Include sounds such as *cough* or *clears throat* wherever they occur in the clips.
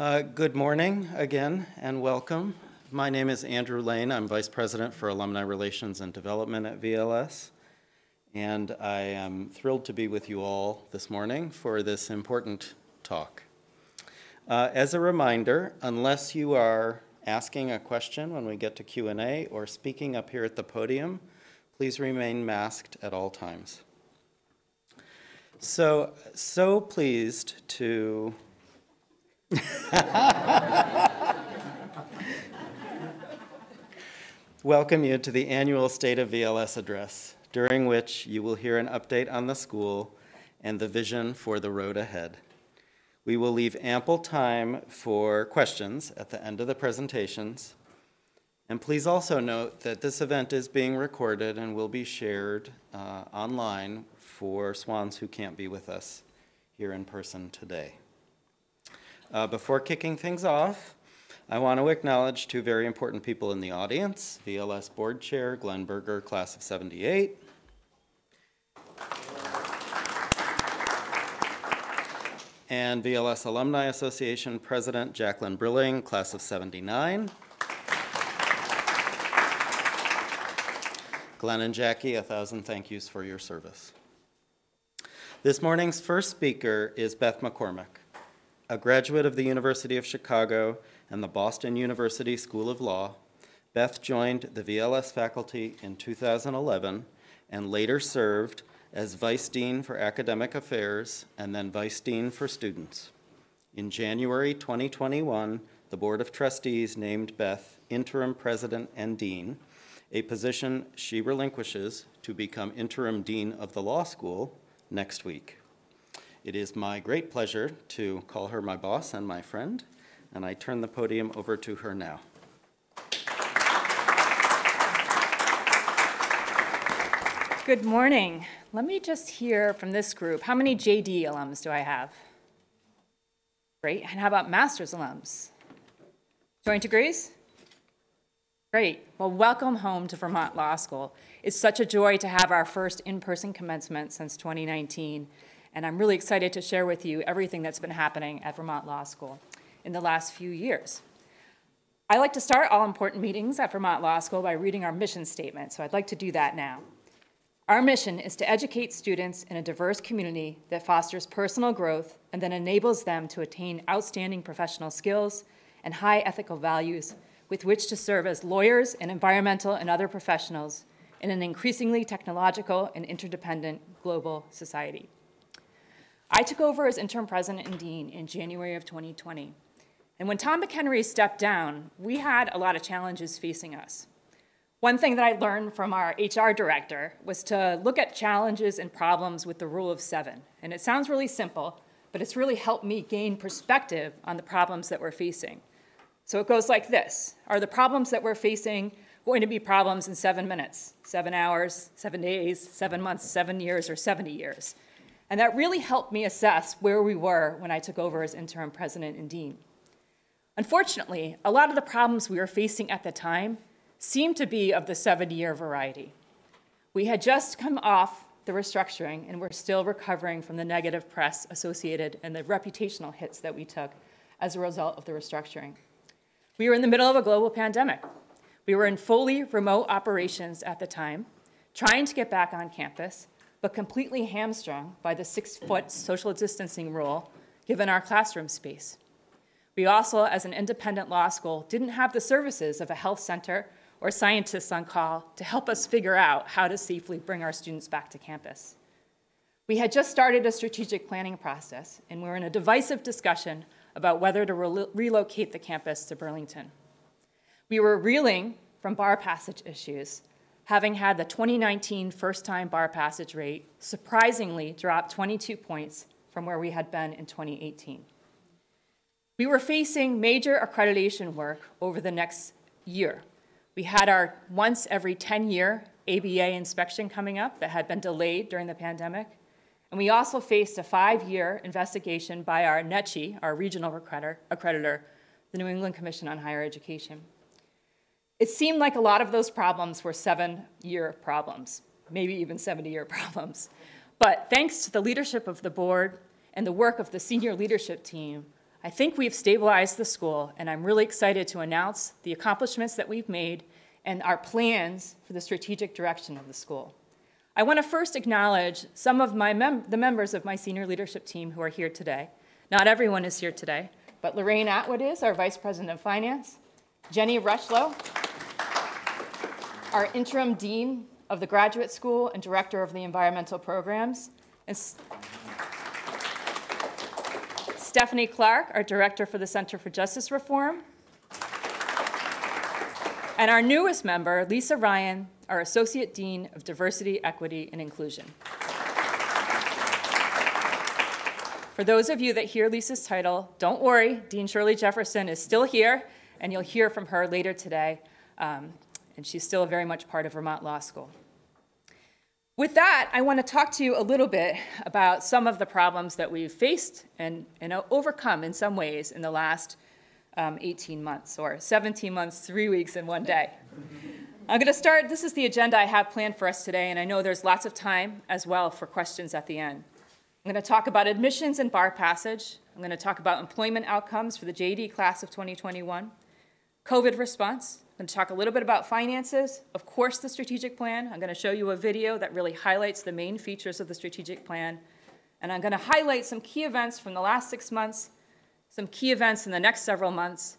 Uh, good morning again and welcome. My name is Andrew Lane. I'm Vice President for Alumni Relations and Development at VLS. And I am thrilled to be with you all this morning for this important talk. Uh, as a reminder, unless you are asking a question when we get to Q&A or speaking up here at the podium, please remain masked at all times. So, so pleased to *laughs* Welcome you to the annual State of VLS address, during which you will hear an update on the school and the vision for the road ahead. We will leave ample time for questions at the end of the presentations. And please also note that this event is being recorded and will be shared uh, online for swans who can't be with us here in person today. Uh, before kicking things off, I want to acknowledge two very important people in the audience, VLS Board Chair Glenn Berger, Class of 78, and VLS Alumni Association President Jacqueline Brilling, Class of 79. Glenn and Jackie, a thousand thank yous for your service. This morning's first speaker is Beth McCormack a graduate of the University of Chicago and the Boston University School of Law, Beth joined the VLS faculty in 2011 and later served as Vice Dean for Academic Affairs and then Vice Dean for Students. In January 2021, the Board of Trustees named Beth Interim President and Dean, a position she relinquishes to become Interim Dean of the Law School next week. It is my great pleasure to call her my boss and my friend, and I turn the podium over to her now. Good morning. Let me just hear from this group. How many JD alums do I have? Great. And how about master's alums? Joint degrees? Great. Well, welcome home to Vermont Law School. It's such a joy to have our first in-person commencement since 2019 and I'm really excited to share with you everything that's been happening at Vermont Law School in the last few years. I like to start all important meetings at Vermont Law School by reading our mission statement, so I'd like to do that now. Our mission is to educate students in a diverse community that fosters personal growth and then enables them to attain outstanding professional skills and high ethical values with which to serve as lawyers and environmental and other professionals in an increasingly technological and interdependent global society. I took over as interim president and dean in January of 2020. And when Tom McHenry stepped down, we had a lot of challenges facing us. One thing that I learned from our HR director was to look at challenges and problems with the rule of seven. And it sounds really simple, but it's really helped me gain perspective on the problems that we're facing. So it goes like this Are the problems that we're facing going to be problems in seven minutes, seven hours, seven days, seven months, seven years, or 70 years? And that really helped me assess where we were when I took over as interim president and dean. Unfortunately, a lot of the problems we were facing at the time seemed to be of the 70 year variety. We had just come off the restructuring and we're still recovering from the negative press associated and the reputational hits that we took as a result of the restructuring. We were in the middle of a global pandemic. We were in fully remote operations at the time, trying to get back on campus, but completely hamstrung by the six foot social distancing rule given our classroom space. We also, as an independent law school, didn't have the services of a health center or scientists on call to help us figure out how to safely bring our students back to campus. We had just started a strategic planning process, and we were in a divisive discussion about whether to re relocate the campus to Burlington. We were reeling from bar passage issues having had the 2019 first time bar passage rate surprisingly drop 22 points from where we had been in 2018. We were facing major accreditation work over the next year. We had our once every 10 year ABA inspection coming up that had been delayed during the pandemic. And we also faced a five year investigation by our NECHE, our regional accreditor, the New England Commission on Higher Education. It seemed like a lot of those problems were seven year problems, maybe even 70 year *laughs* problems. But thanks to the leadership of the board and the work of the senior leadership team, I think we've stabilized the school, and I'm really excited to announce the accomplishments that we've made and our plans for the strategic direction of the school. I want to first acknowledge some of my mem the members of my senior leadership team who are here today. Not everyone is here today, but Lorraine Atwood is, our Vice President of Finance, Jenny Rushlow, our interim dean of the graduate school and director of the environmental programs, and Stephanie Clark, our director for the Center for Justice Reform, and our newest member, Lisa Ryan, our associate dean of diversity, equity, and inclusion. For those of you that hear Lisa's title, don't worry, Dean Shirley Jefferson is still here, and you'll hear from her later today. Um, and she's still very much part of Vermont Law School. With that, I want to talk to you a little bit about some of the problems that we've faced and, and overcome in some ways in the last um, 18 months, or 17 months, three weeks, and one day. I'm going to start. This is the agenda I have planned for us today, and I know there's lots of time as well for questions at the end. I'm going to talk about admissions and bar passage. I'm going to talk about employment outcomes for the JD class of 2021, COVID response, Going to talk a little bit about finances, of course, the strategic plan. I'm going to show you a video that really highlights the main features of the strategic plan. And I'm going to highlight some key events from the last six months, some key events in the next several months,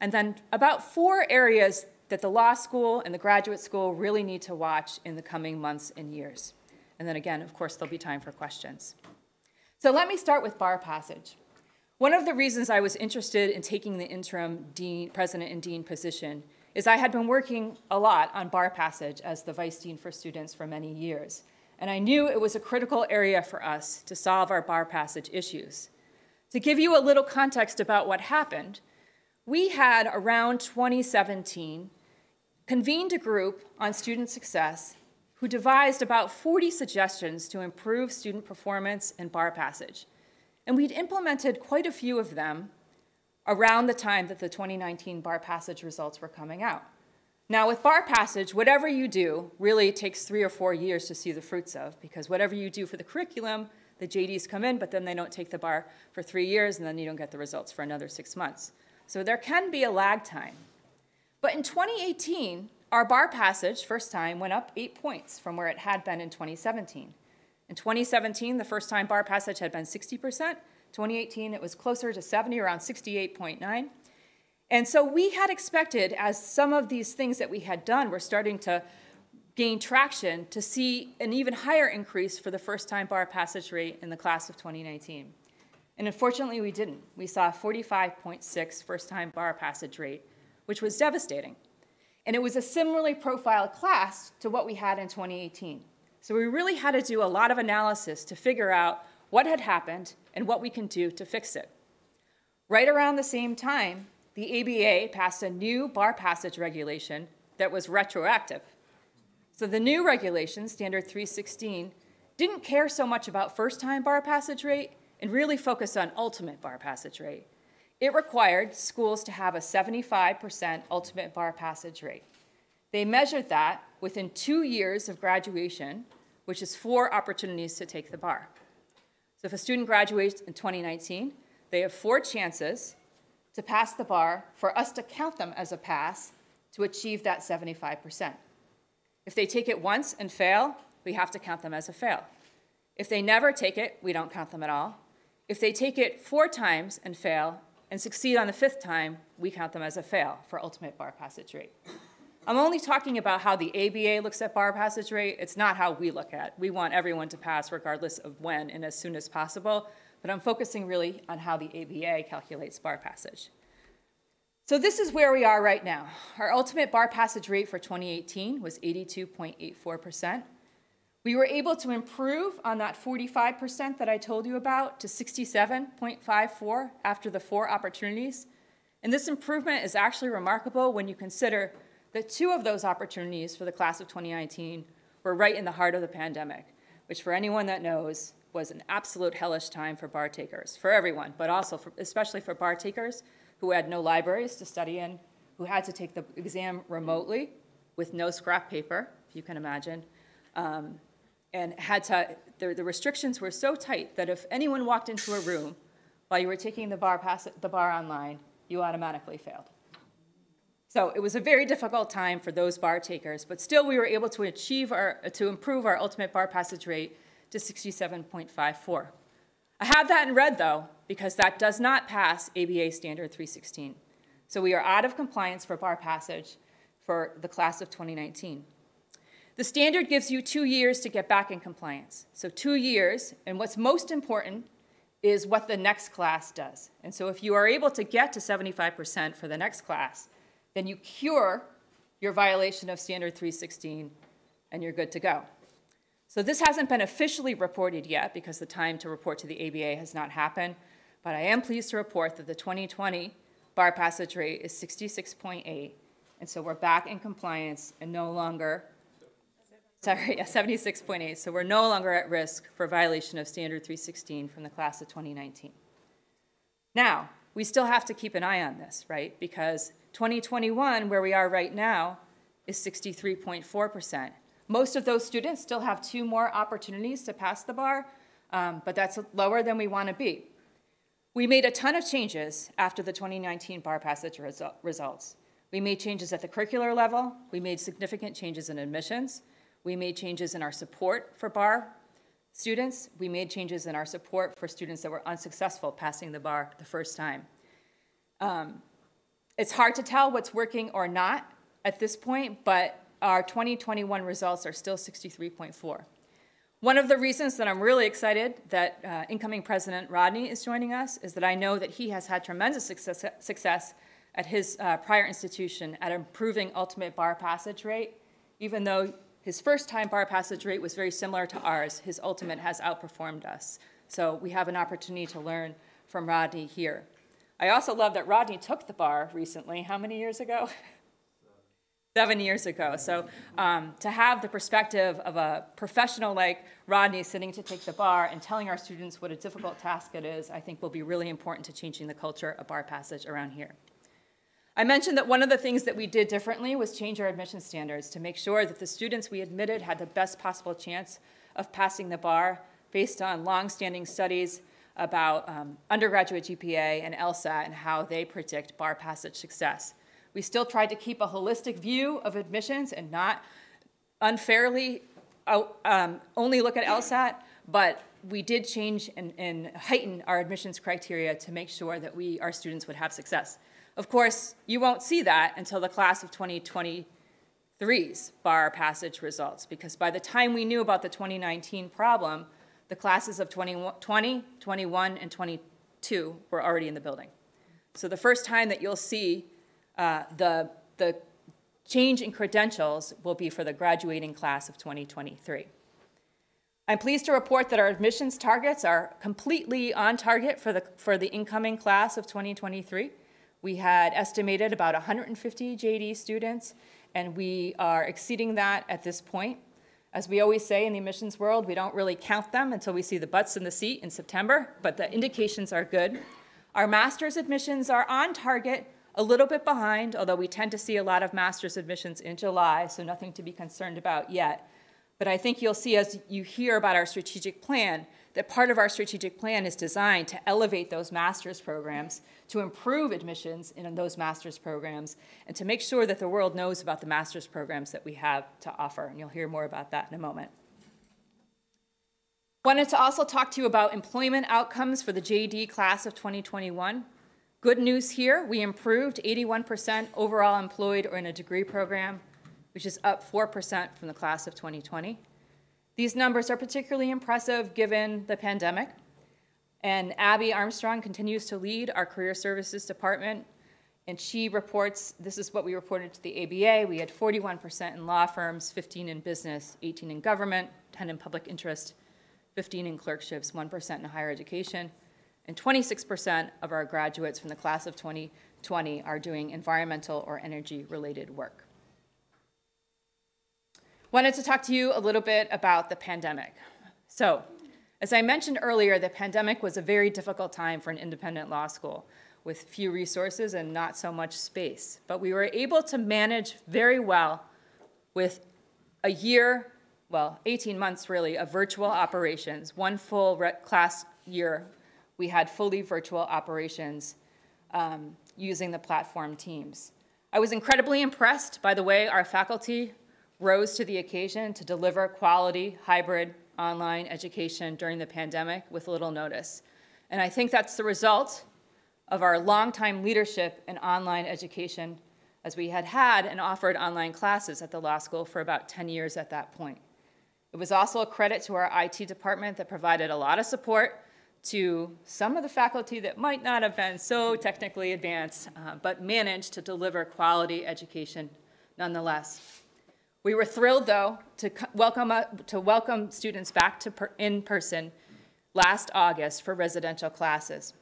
and then about four areas that the law school and the graduate school really need to watch in the coming months and years. And then again, of course, there'll be time for questions. So let me start with bar passage. One of the reasons I was interested in taking the interim dean, president and dean position is I had been working a lot on bar passage as the vice dean for students for many years. And I knew it was a critical area for us to solve our bar passage issues. To give you a little context about what happened, we had around 2017 convened a group on student success who devised about 40 suggestions to improve student performance and bar passage. And we'd implemented quite a few of them around the time that the 2019 bar passage results were coming out. Now, with bar passage, whatever you do really takes three or four years to see the fruits of, because whatever you do for the curriculum, the JDs come in, but then they don't take the bar for three years, and then you don't get the results for another six months. So there can be a lag time. But in 2018, our bar passage, first time, went up eight points from where it had been in 2017. In 2017, the first time bar passage had been 60%. 2018, it was closer to 70, around 68.9. And so we had expected, as some of these things that we had done were starting to gain traction, to see an even higher increase for the first time bar passage rate in the class of 2019. And unfortunately, we didn't. We saw a 45.6 first time bar passage rate, which was devastating. And it was a similarly profiled class to what we had in 2018. So we really had to do a lot of analysis to figure out what had happened, and what we can do to fix it. Right around the same time, the ABA passed a new bar passage regulation that was retroactive. So the new regulation, Standard 316, didn't care so much about first time bar passage rate and really focused on ultimate bar passage rate. It required schools to have a 75% ultimate bar passage rate. They measured that within two years of graduation, which is four opportunities to take the bar. So if a student graduates in 2019, they have four chances to pass the bar for us to count them as a pass to achieve that 75%. If they take it once and fail, we have to count them as a fail. If they never take it, we don't count them at all. If they take it four times and fail and succeed on the fifth time, we count them as a fail for ultimate bar passage rate. I'm only talking about how the ABA looks at bar passage rate. It's not how we look at. We want everyone to pass regardless of when and as soon as possible. But I'm focusing really on how the ABA calculates bar passage. So this is where we are right now. Our ultimate bar passage rate for 2018 was 82.84%. We were able to improve on that 45% that I told you about to 67.54 after the four opportunities. And this improvement is actually remarkable when you consider that two of those opportunities for the class of 2019 were right in the heart of the pandemic, which for anyone that knows was an absolute hellish time for bar takers, for everyone, but also for, especially for bar takers who had no libraries to study in, who had to take the exam remotely with no scrap paper, if you can imagine, um, and had to, the, the restrictions were so tight that if anyone walked into a room while you were taking the bar, pass, the bar online, you automatically failed. So it was a very difficult time for those bar takers, but still we were able to achieve our, to improve our ultimate bar passage rate to 67.54. I have that in red though, because that does not pass ABA Standard 316. So we are out of compliance for bar passage for the class of 2019. The standard gives you two years to get back in compliance. So two years, and what's most important is what the next class does. And so if you are able to get to 75% for the next class, then you cure your violation of standard 316 and you're good to go. So this hasn't been officially reported yet because the time to report to the ABA has not happened, but I am pleased to report that the 2020 bar passage rate is 66.8, and so we're back in compliance and no longer, sorry, yeah, 76.8, so we're no longer at risk for violation of standard 316 from the class of 2019. Now, we still have to keep an eye on this, right? Because 2021, where we are right now, is 63.4%. Most of those students still have two more opportunities to pass the bar, um, but that's lower than we want to be. We made a ton of changes after the 2019 bar passage resu results. We made changes at the curricular level, we made significant changes in admissions, we made changes in our support for bar students, we made changes in our support for students that were unsuccessful passing the bar the first time. Um, it's hard to tell what's working or not at this point, but our 2021 results are still 63.4. One of the reasons that I'm really excited that uh, incoming President Rodney is joining us is that I know that he has had tremendous success, success at his uh, prior institution at improving ultimate bar passage rate. Even though his first time bar passage rate was very similar to ours, his ultimate has outperformed us. So we have an opportunity to learn from Rodney here. I also love that Rodney took the bar recently. How many years ago? *laughs* Seven years ago. So um, to have the perspective of a professional like Rodney sitting to take the bar and telling our students what a difficult task it is, I think will be really important to changing the culture of bar passage around here. I mentioned that one of the things that we did differently was change our admission standards to make sure that the students we admitted had the best possible chance of passing the bar based on long-standing studies about um, undergraduate GPA and LSAT and how they predict bar passage success. We still tried to keep a holistic view of admissions and not unfairly um, only look at LSAT, but we did change and, and, heighten our admissions criteria to make sure that we, our students would have success. Of course, you won't see that until the class of 2023's bar passage results, because by the time we knew about the 2019 problem, the classes of 2020, 21, and 22 were already in the building. So the first time that you'll see uh, the, the change in credentials will be for the graduating class of 2023. I'm pleased to report that our admissions targets are completely on target for the, for the incoming class of 2023. We had estimated about 150 JD students, and we are exceeding that at this point. As we always say in the admissions world, we don't really count them until we see the butts in the seat in September, but the indications are good. Our master's admissions are on target, a little bit behind, although we tend to see a lot of master's admissions in July, so nothing to be concerned about yet. But I think you'll see as you hear about our strategic plan that part of our strategic plan is designed to elevate those master's programs, to improve admissions in those master's programs, and to make sure that the world knows about the master's programs that we have to offer. And you'll hear more about that in a moment. Wanted to also talk to you about employment outcomes for the JD class of 2021. Good news here, we improved 81% overall employed or in a degree program, which is up 4% from the class of 2020. These numbers are particularly impressive given the pandemic. And Abby Armstrong continues to lead our Career Services Department. And she reports this is what we reported to the ABA. We had 41% in law firms, 15 in business, 18 in government, 10 in public interest, 15 in clerkships, 1% in higher education. And 26% of our graduates from the class of 2020 are doing environmental or energy related work. Wanted to talk to you a little bit about the pandemic. So, as I mentioned earlier, the pandemic was a very difficult time for an independent law school with few resources and not so much space. But we were able to manage very well with a year, well, 18 months really, of virtual operations, one full class year we had fully virtual operations um, using the platform Teams. I was incredibly impressed by the way our faculty rose to the occasion to deliver quality hybrid online education during the pandemic with little notice. And I think that's the result of our longtime leadership in online education as we had had and offered online classes at the law school for about 10 years at that point. It was also a credit to our IT department that provided a lot of support to some of the faculty that might not have been so technically advanced, uh, but managed to deliver quality education nonetheless. We were thrilled, though, to welcome, uh, to welcome students back to per in person last August for residential classes.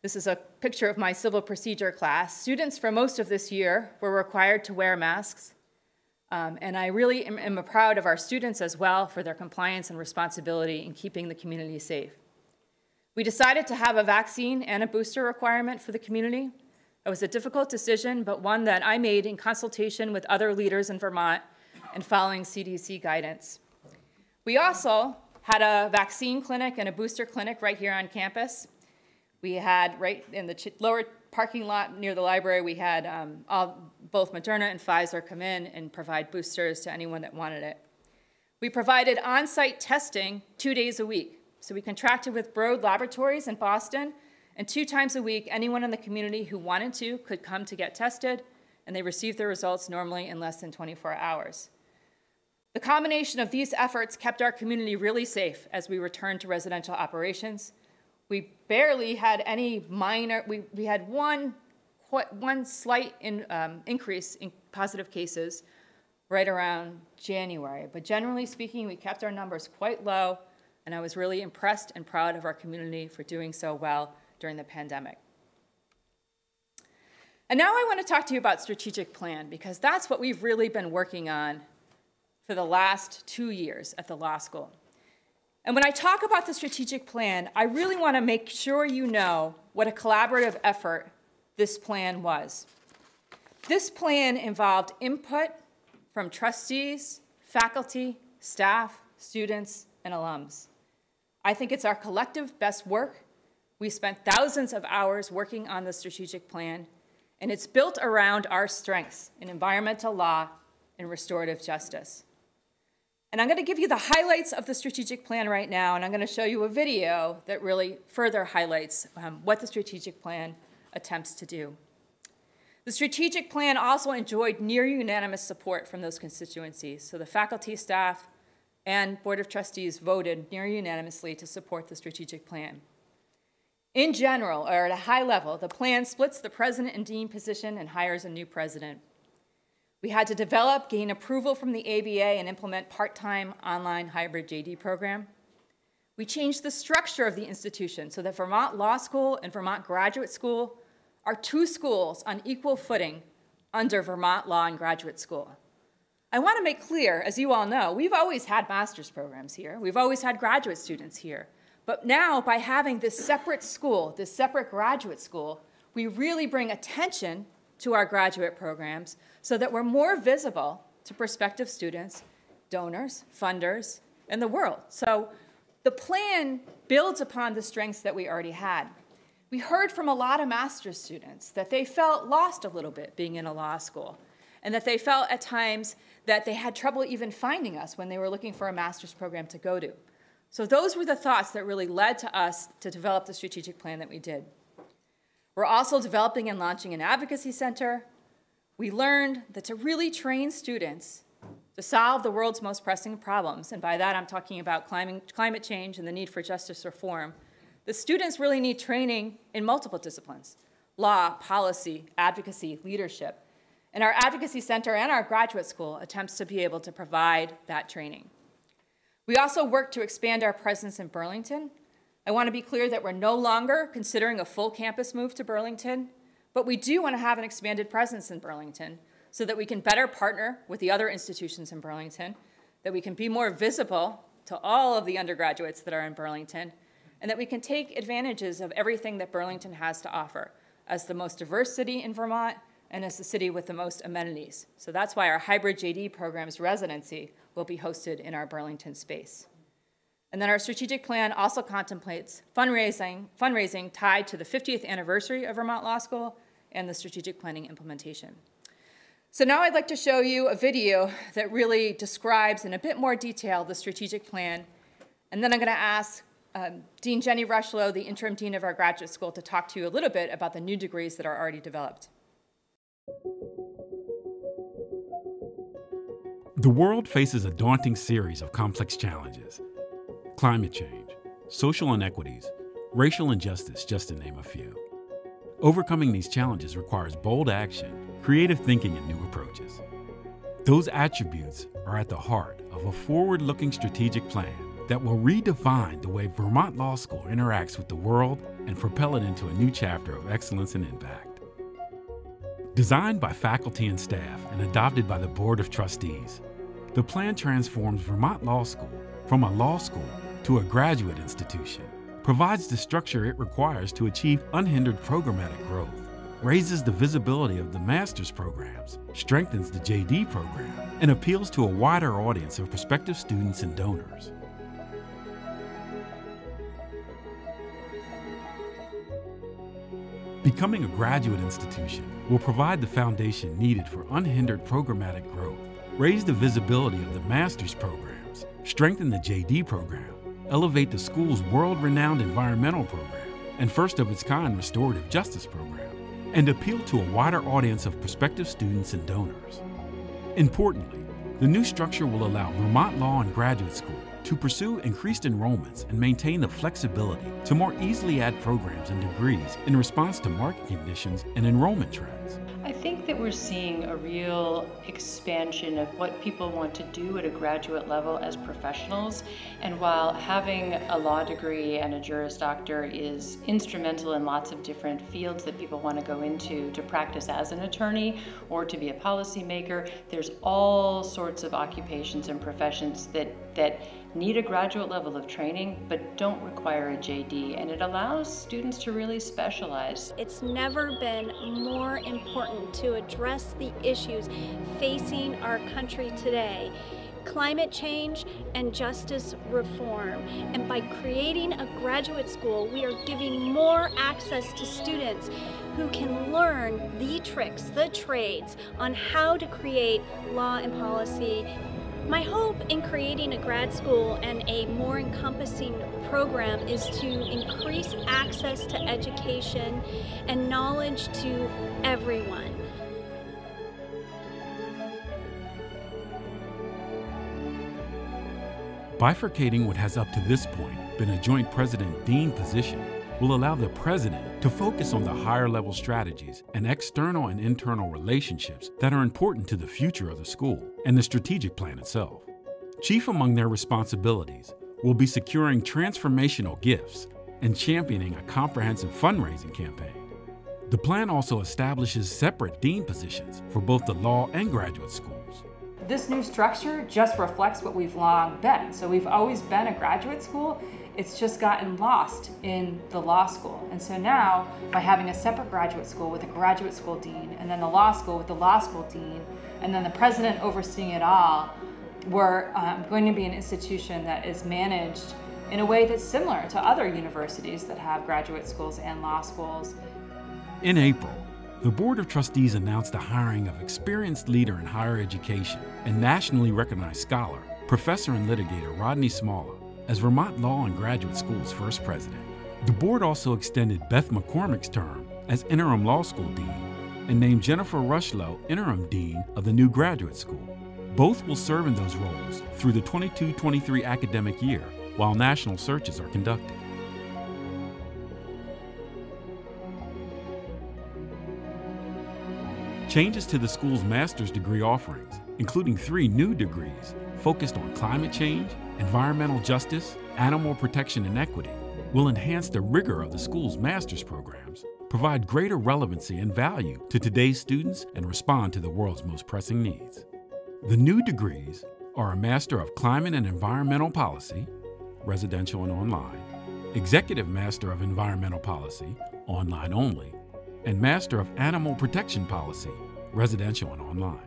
This is a picture of my civil procedure class. Students for most of this year were required to wear masks, um, and I really am, am proud of our students as well for their compliance and responsibility in keeping the community safe. We decided to have a vaccine and a booster requirement for the community. It was a difficult decision, but one that I made in consultation with other leaders in Vermont and following CDC guidance. We also had a vaccine clinic and a booster clinic right here on campus. We had right in the lower parking lot near the library, we had um, all, both Moderna and Pfizer come in and provide boosters to anyone that wanted it. We provided on-site testing two days a week. So we contracted with Broad Laboratories in Boston, and two times a week, anyone in the community who wanted to could come to get tested, and they received their results normally in less than 24 hours. The combination of these efforts kept our community really safe as we returned to residential operations. We barely had any minor, we, we had one, one slight in, um, increase in positive cases right around January. But generally speaking, we kept our numbers quite low and I was really impressed and proud of our community for doing so well during the pandemic. And now I want to talk to you about strategic plan because that's what we've really been working on for the last two years at the law school. And when I talk about the strategic plan, I really want to make sure you know what a collaborative effort this plan was. This plan involved input from trustees, faculty, staff, students, and alums. I think it's our collective best work. We spent thousands of hours working on the strategic plan, and it's built around our strengths in environmental law and restorative justice. And I'm going to give you the highlights of the strategic plan right now, and I'm going to show you a video that really further highlights um, what the strategic plan attempts to do. The strategic plan also enjoyed near unanimous support from those constituencies, so the faculty, staff, and Board of Trustees voted near unanimously to support the strategic plan. In general, or at a high level, the plan splits the president and dean position and hires a new president. We had to develop, gain approval from the ABA, and implement part-time online hybrid JD program. We changed the structure of the institution so that Vermont Law School and Vermont Graduate School are two schools on equal footing under Vermont Law and Graduate School. I want to make clear, as you all know, we've always had master's programs here. We've always had graduate students here. But now, by having this separate school, this separate graduate school, we really bring attention to our graduate programs so that we're more visible to prospective students, donors, funders, and the world. So the plan builds upon the strengths that we already had. We heard from a lot of master's students that they felt lost a little bit being in a law school and that they felt at times that they had trouble even finding us when they were looking for a master's program to go to. So those were the thoughts that really led to us to develop the strategic plan that we did. We're also developing and launching an advocacy center. We learned that to really train students to solve the world's most pressing problems, and by that I'm talking about climate, change and the need for justice reform, the students really need training in multiple disciplines, law, policy, advocacy, leadership, and our Advocacy Center and our graduate school attempts to be able to provide that training. We also work to expand our presence in Burlington. I want to be clear that we're no longer considering a full campus move to Burlington, but we do want to have an expanded presence in Burlington so that we can better partner with the other institutions in Burlington, that we can be more visible to all of the undergraduates that are in Burlington, and that we can take advantages of everything that Burlington has to offer as the most diverse city in Vermont and as the city with the most amenities. So that's why our hybrid JD program's residency will be hosted in our Burlington space. And then our strategic plan also contemplates fundraising, fundraising tied to the 50th anniversary of Vermont Law School and the strategic planning implementation. So now I'd like to show you a video that really describes in a bit more detail the strategic plan. And then I'm going to ask um, Dean Jenny Rushlow, the interim dean of our graduate school, to talk to you a little bit about the new degrees that are already developed. The world faces a daunting series of complex challenges climate change, social inequities, racial injustice, just to name a few. Overcoming these challenges requires bold action, creative thinking, and new approaches. Those attributes are at the heart of a forward looking strategic plan that will redefine the way Vermont Law School interacts with the world and propel it into a new chapter of excellence and impact. Designed by faculty and staff and adopted by the Board of Trustees, the plan transforms Vermont Law School from a law school to a graduate institution, provides the structure it requires to achieve unhindered programmatic growth, raises the visibility of the master's programs, strengthens the JD program, and appeals to a wider audience of prospective students and donors. Becoming a graduate institution will provide the foundation needed for unhindered programmatic growth, raise the visibility of the master's programs, strengthen the JD program, elevate the school's world renowned environmental program and first of its kind restorative justice program, and appeal to a wider audience of prospective students and donors. Importantly, the new structure will allow Vermont Law and Graduate School to pursue increased enrollments and maintain the flexibility to more easily add programs and degrees in response to market conditions and enrollment trends. I think that we're seeing a real expansion of what people want to do at a graduate level as professionals. And while having a law degree and a Juris Doctor is instrumental in lots of different fields that people want to go into to practice as an attorney or to be a policymaker, there's all sorts of occupations and professions that, that need a graduate level of training but don't require a JD and it allows students to really specialize. It's never been more important to address the issues facing our country today climate change and justice reform. And by creating a graduate school, we are giving more access to students who can learn the tricks, the trades on how to create law and policy my hope in creating a grad school and a more encompassing program is to increase access to education and knowledge to everyone. Bifurcating what has up to this point been a joint president dean position will allow the president to focus on the higher level strategies and external and internal relationships that are important to the future of the school and the strategic plan itself. Chief among their responsibilities will be securing transformational gifts and championing a comprehensive fundraising campaign. The plan also establishes separate dean positions for both the law and graduate schools. This new structure just reflects what we've long been. So we've always been a graduate school it's just gotten lost in the law school. And so now, by having a separate graduate school with a graduate school dean, and then the law school with the law school dean, and then the president overseeing it all, we're um, going to be an institution that is managed in a way that's similar to other universities that have graduate schools and law schools. In April, the Board of Trustees announced the hiring of experienced leader in higher education and nationally recognized scholar, professor and litigator Rodney Smolla as Vermont Law and Graduate School's first president. The board also extended Beth McCormack's term as interim law school dean and named Jennifer Rushlow interim dean of the new graduate school. Both will serve in those roles through the 22 23 academic year while national searches are conducted. Changes to the school's master's degree offerings, including three new degrees focused on climate change, environmental justice, animal protection, and equity will enhance the rigor of the school's master's programs, provide greater relevancy and value to today's students, and respond to the world's most pressing needs. The new degrees are a Master of Climate and Environmental Policy, residential and online, Executive Master of Environmental Policy, online only, and Master of Animal Protection Policy, residential and online.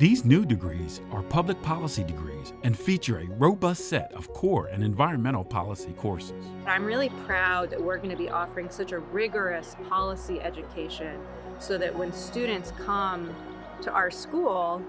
These new degrees are public policy degrees and feature a robust set of core and environmental policy courses. I'm really proud that we're going to be offering such a rigorous policy education so that when students come to our school,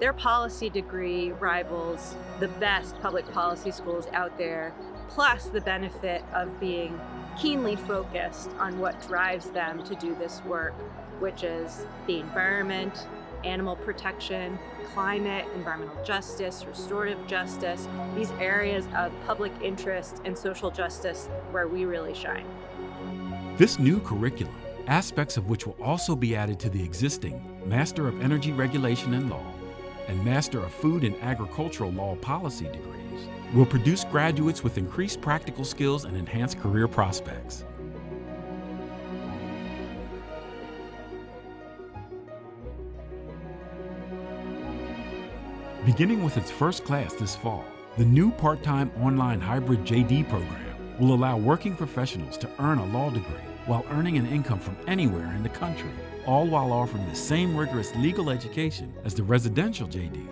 their policy degree rivals the best public policy schools out there, plus the benefit of being keenly focused on what drives them to do this work, which is the environment, animal protection, climate, environmental justice, restorative justice, these areas of public interest and social justice where we really shine. This new curriculum, aspects of which will also be added to the existing Master of Energy Regulation and Law and Master of Food and Agricultural Law policy degrees, will produce graduates with increased practical skills and enhanced career prospects. Beginning with its first class this fall, the new part time online hybrid JD program will allow working professionals to earn a law degree while earning an income from anywhere in the country, all while offering the same rigorous legal education as the residential JD.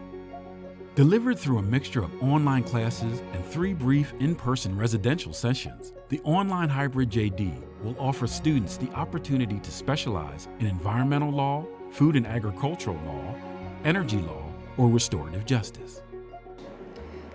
Delivered through a mixture of online classes and three brief in person residential sessions, the online hybrid JD will offer students the opportunity to specialize in environmental law, food and agricultural law, energy law, or restorative justice.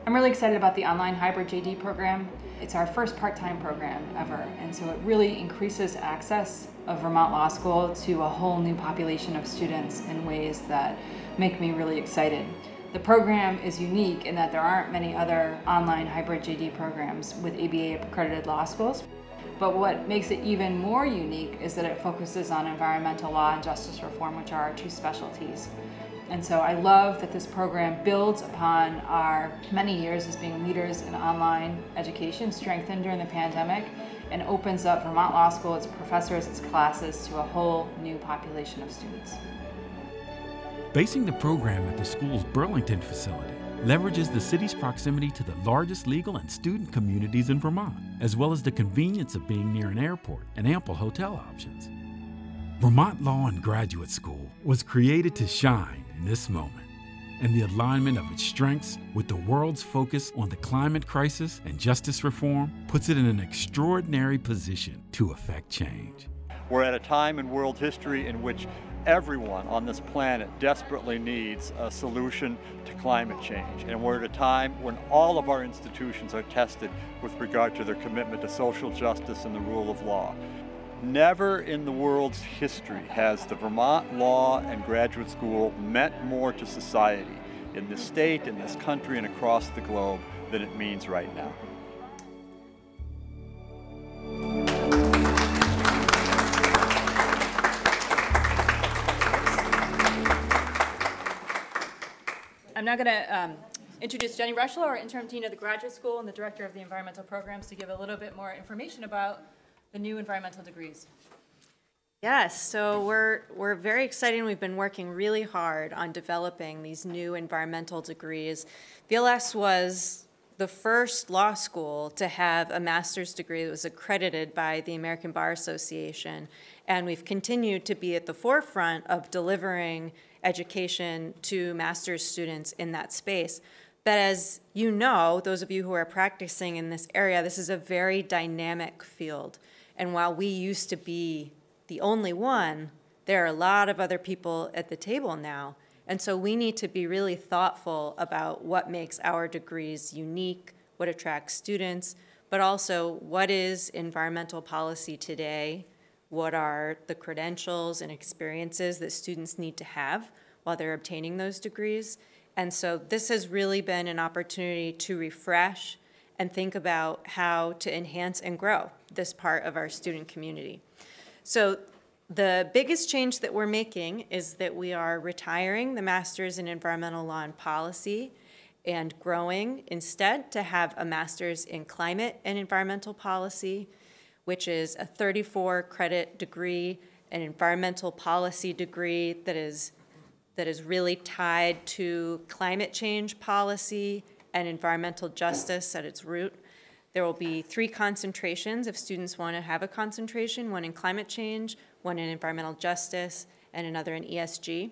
I'm really excited about the online hybrid JD program. It's our first part-time program ever, and so it really increases access of Vermont Law School to a whole new population of students in ways that make me really excited. The program is unique in that there aren't many other online hybrid JD programs with ABA accredited law schools. But what makes it even more unique is that it focuses on environmental law and justice reform, which are our two specialties. And so I love that this program builds upon our many years as being leaders in online education, strengthened during the pandemic, and opens up Vermont Law School, its professors, its classes to a whole new population of students. Basing the program at the school's Burlington facility leverages the city's proximity to the largest legal and student communities in Vermont, as well as the convenience of being near an airport and ample hotel options. Vermont Law and Graduate School was created to shine in this moment, and the alignment of its strengths with the world's focus on the climate crisis and justice reform puts it in an extraordinary position to effect change. We're at a time in world history in which everyone on this planet desperately needs a solution to climate change. And we're at a time when all of our institutions are tested with regard to their commitment to social justice and the rule of law. Never in the world's history has the Vermont Law and Graduate School meant more to society in this state, in this country, and across the globe than it means right now. I'm now going to um, introduce Jenny Rushlow, our interim dean of the graduate school and the director of the environmental programs, to give a little bit more information about the new environmental degrees. Yes, so we're we're very excited. We've been working really hard on developing these new environmental degrees. VLS was the first law school to have a master's degree that was accredited by the American Bar Association, and we've continued to be at the forefront of delivering education to master's students in that space. But as you know, those of you who are practicing in this area, this is a very dynamic field. And while we used to be the only one, there are a lot of other people at the table now. And so we need to be really thoughtful about what makes our degrees unique, what attracts students, but also what is environmental policy today, what are the credentials and experiences that students need to have while they're obtaining those degrees. And so this has really been an opportunity to refresh and think about how to enhance and grow this part of our student community. So the biggest change that we're making is that we are retiring the Master's in Environmental Law and Policy and growing instead to have a Master's in Climate and Environmental Policy, which is a 34 credit degree, an environmental policy degree that is that is really tied to climate change policy and environmental justice at its root. There will be three concentrations if students want to have a concentration, one in climate change, one in environmental justice, and another in ESG.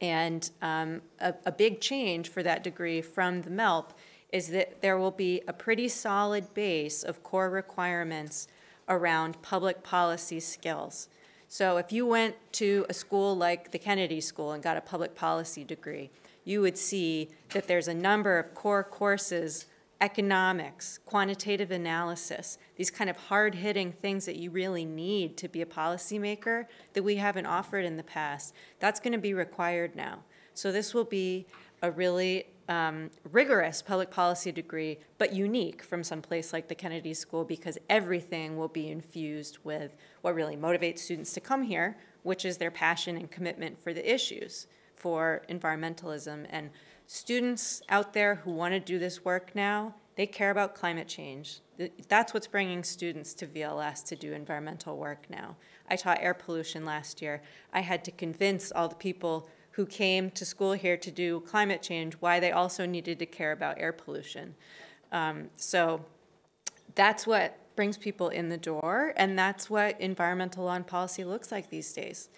And um, a, a big change for that degree from the MELP is that there will be a pretty solid base of core requirements around public policy skills. So if you went to a school like the Kennedy School and got a public policy degree, you would see that there's a number of core courses economics, quantitative analysis, these kind of hard hitting things that you really need to be a policymaker that we haven't offered in the past. That's going to be required now. So this will be a really um, rigorous public policy degree, but unique from some place like the Kennedy School because everything will be infused with what really motivates students to come here, which is their passion and commitment for the issues, for environmentalism and students out there who want to do this work now, they care about climate change. That's what's bringing students to VLS to do environmental work now. I taught air pollution last year. I had to convince all the people who came to school here to do climate change why they also needed to care about air pollution. Um, so that's what brings people in the door, and that's what environmental law and policy looks like these days.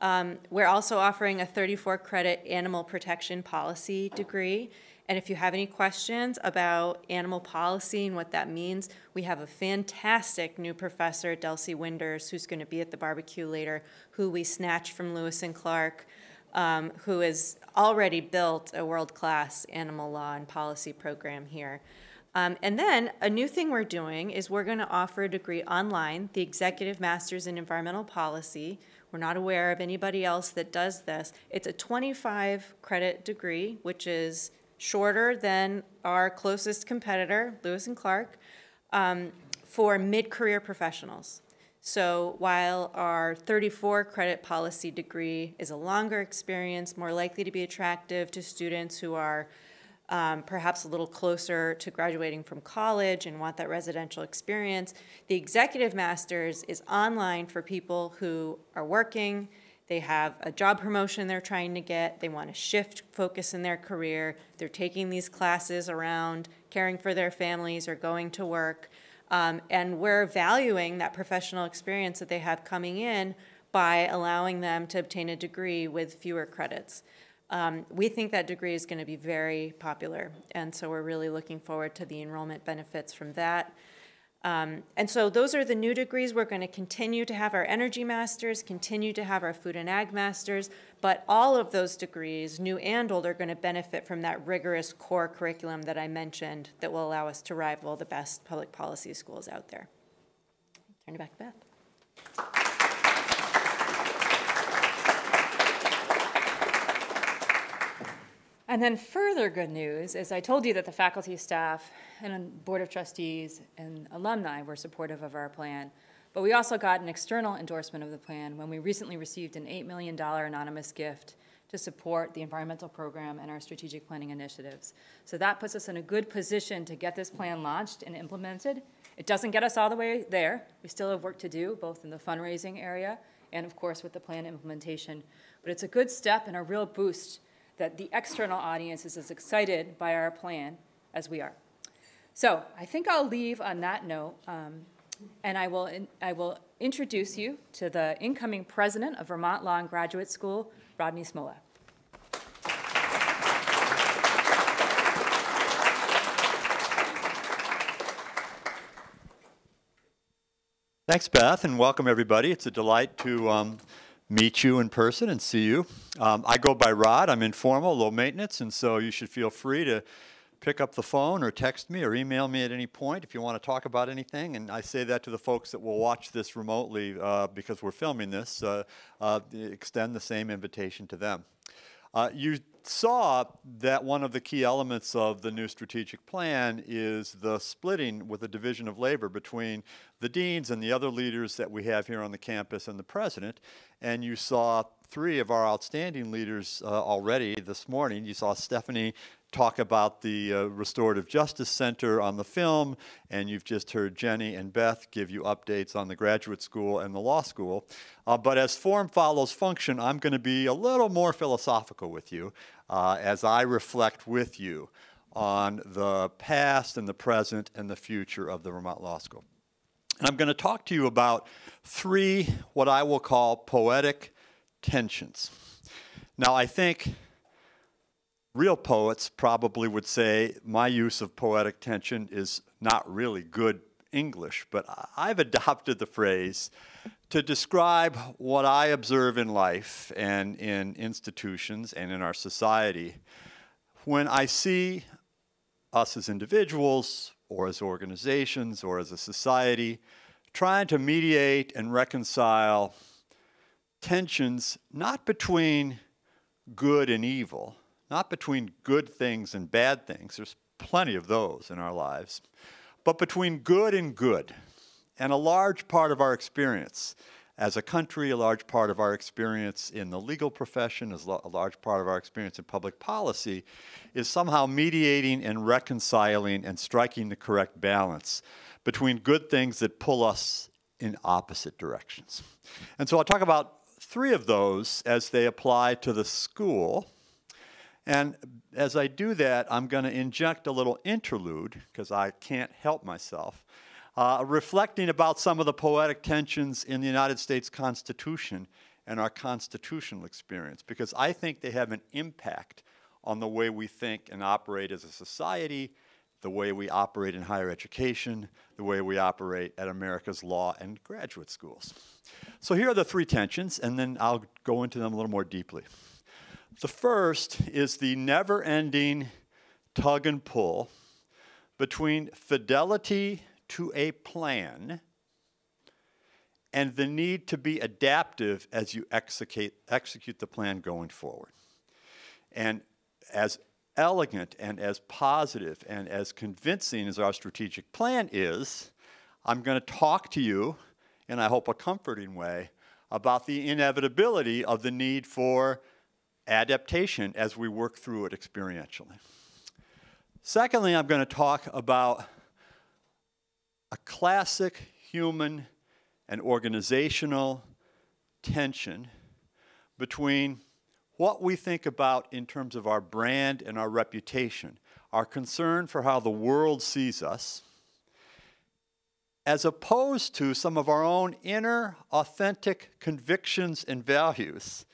Um, we're also offering a 34 credit animal protection policy degree. And if you have any questions about animal policy and what that means, we have a fantastic new professor, Delcy Winders, who's going to be at the barbecue later, who we snatched from Lewis and Clark, um, who has already built a world-class animal law and policy program here. Um, and then a new thing we're doing is we're going to offer a degree online, the Executive Masters in Environmental Policy, we're not aware of anybody else that does this. It's a 25 credit degree, which is shorter than our closest competitor, Lewis and Clark, um, for mid-career professionals. So while our 34 credit policy degree is a longer experience, more likely to be attractive to students who are um, perhaps a little closer to graduating from college and want that residential experience. The executive master's is online for people who are working, they have a job promotion they're trying to get, they want to shift focus in their career, they're taking these classes around caring for their families or going to work. Um, and we're valuing that professional experience that they have coming in by allowing them to obtain a degree with fewer credits. Um, we think that degree is going to be very popular, and so we're really looking forward to the enrollment benefits from that. Um, and so those are the new degrees. We're going to continue to have our energy masters, continue to have our food and ag masters, but all of those degrees, new and old, are going to benefit from that rigorous core curriculum that I mentioned that will allow us to rival the best public policy schools out there. Turn it back to Beth. And then further good news is I told you that the faculty, staff, and board of trustees and alumni were supportive of our plan. But we also got an external endorsement of the plan when we recently received an $8 million anonymous gift to support the environmental program and our strategic planning initiatives. So that puts us in a good position to get this plan launched and implemented. It doesn't get us all the way there. We still have work to do, both in the fundraising area and, of course, with the plan implementation. But it's a good step and a real boost that the external audience is as excited by our plan as we are. So I think I'll leave on that note, um, and I will, in, I will introduce you to the incoming president of Vermont Law and Graduate School, Rodney Smolla. Thanks, Beth, and welcome everybody. It's a delight to um, meet you in person and see you. Um, I go by Rod. I'm informal, low maintenance, and so you should feel free to pick up the phone or text me or email me at any point if you want to talk about anything. And I say that to the folks that will watch this remotely uh, because we're filming this, uh, uh, extend the same invitation to them. Uh, you saw that one of the key elements of the new strategic plan is the splitting with the division of labor between the deans and the other leaders that we have here on the campus and the president. And you saw three of our outstanding leaders uh, already this morning. You saw Stephanie talk about the uh, Restorative Justice Center on the film, and you've just heard Jenny and Beth give you updates on the graduate school and the law school. Uh, but as form follows function, I'm going to be a little more philosophical with you uh, as I reflect with you on the past and the present and the future of the Vermont Law School. And I'm going to talk to you about three what I will call poetic tensions. Now, I think real poets probably would say my use of poetic tension is not really good English, but I've adopted the phrase to describe what I observe in life and in institutions and in our society. When I see us as individuals or as organizations or as a society trying to mediate and reconcile tensions not between good and evil, not between good things and bad things, there's plenty of those in our lives, but between good and good. And a large part of our experience as a country, a large part of our experience in the legal profession, as a large part of our experience in public policy, is somehow mediating and reconciling and striking the correct balance between good things that pull us in opposite directions. And so I'll talk about three of those as they apply to the school. And as I do that, I'm going to inject a little interlude because I can't help myself uh, reflecting about some of the poetic tensions in the United States Constitution and our constitutional experience, because I think they have an impact on the way we think and operate as a society, the way we operate in higher education, the way we operate at America's law and graduate schools. So here are the three tensions, and then I'll go into them a little more deeply. The first is the never ending tug and pull between fidelity to a plan and the need to be adaptive as you execute, execute the plan going forward. And as elegant and as positive and as convincing as our strategic plan is, I'm going to talk to you, in I hope a comforting way, about the inevitability of the need for adaptation as we work through it experientially. Secondly, I'm going to talk about a classic human and organizational tension between what we think about in terms of our brand and our reputation, our concern for how the world sees us, as opposed to some of our own inner, authentic convictions and values,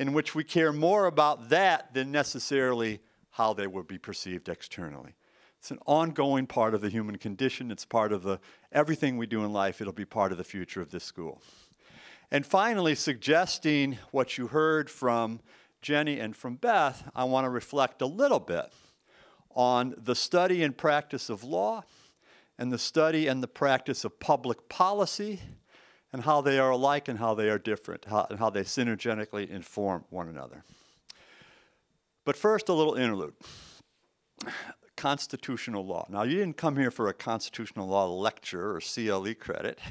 in which we care more about that than necessarily how they would be perceived externally. It's an ongoing part of the human condition. It's part of the everything we do in life. It'll be part of the future of this school. And finally, suggesting what you heard from Jenny and from Beth, I want to reflect a little bit on the study and practice of law and the study and the practice of public policy and how they are alike and how they are different how, and how they synergetically inform one another. But first, a little interlude constitutional law. Now, you didn't come here for a constitutional law lecture or CLE credit. *laughs*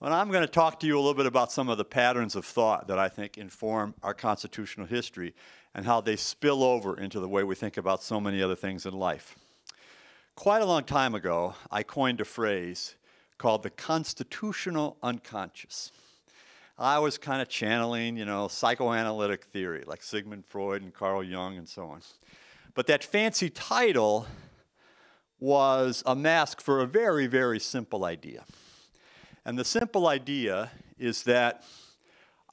But I'm going to talk to you a little bit about some of the patterns of thought that I think inform our constitutional history and how they spill over into the way we think about so many other things in life. Quite a long time ago, I coined a phrase called the constitutional unconscious. I was kind of channeling, you know, psychoanalytic theory like Sigmund Freud and Carl Jung and so on. But that fancy title was a mask for a very, very simple idea. And the simple idea is that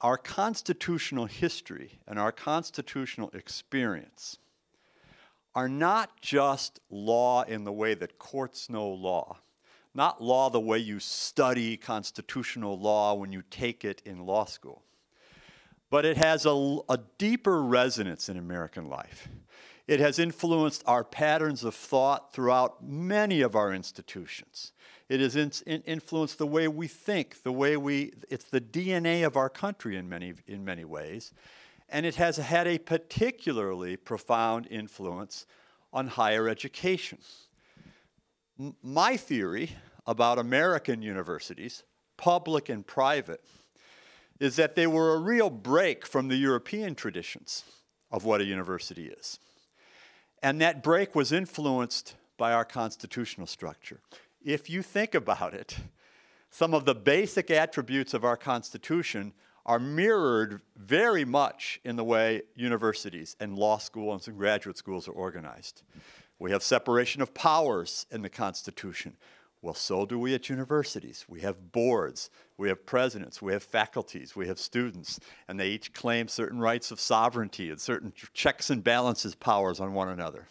our constitutional history and our constitutional experience are not just law in the way that courts know law, not law the way you study constitutional law when you take it in law school, but it has a, a deeper resonance in American life. It has influenced our patterns of thought throughout many of our institutions. It has in, in influenced the way we think, the way we, it's the DNA of our country in many, in many ways. And it has had a particularly profound influence on higher education. My theory about American universities, public and private, is that they were a real break from the European traditions of what a university is. And that break was influenced by our constitutional structure. If you think about it, some of the basic attributes of our Constitution are mirrored very much in the way universities and law schools and graduate schools are organized. We have separation of powers in the Constitution. Well, so do we at universities. We have boards, we have presidents, we have faculties, we have students, and they each claim certain rights of sovereignty and certain checks and balances powers on one another.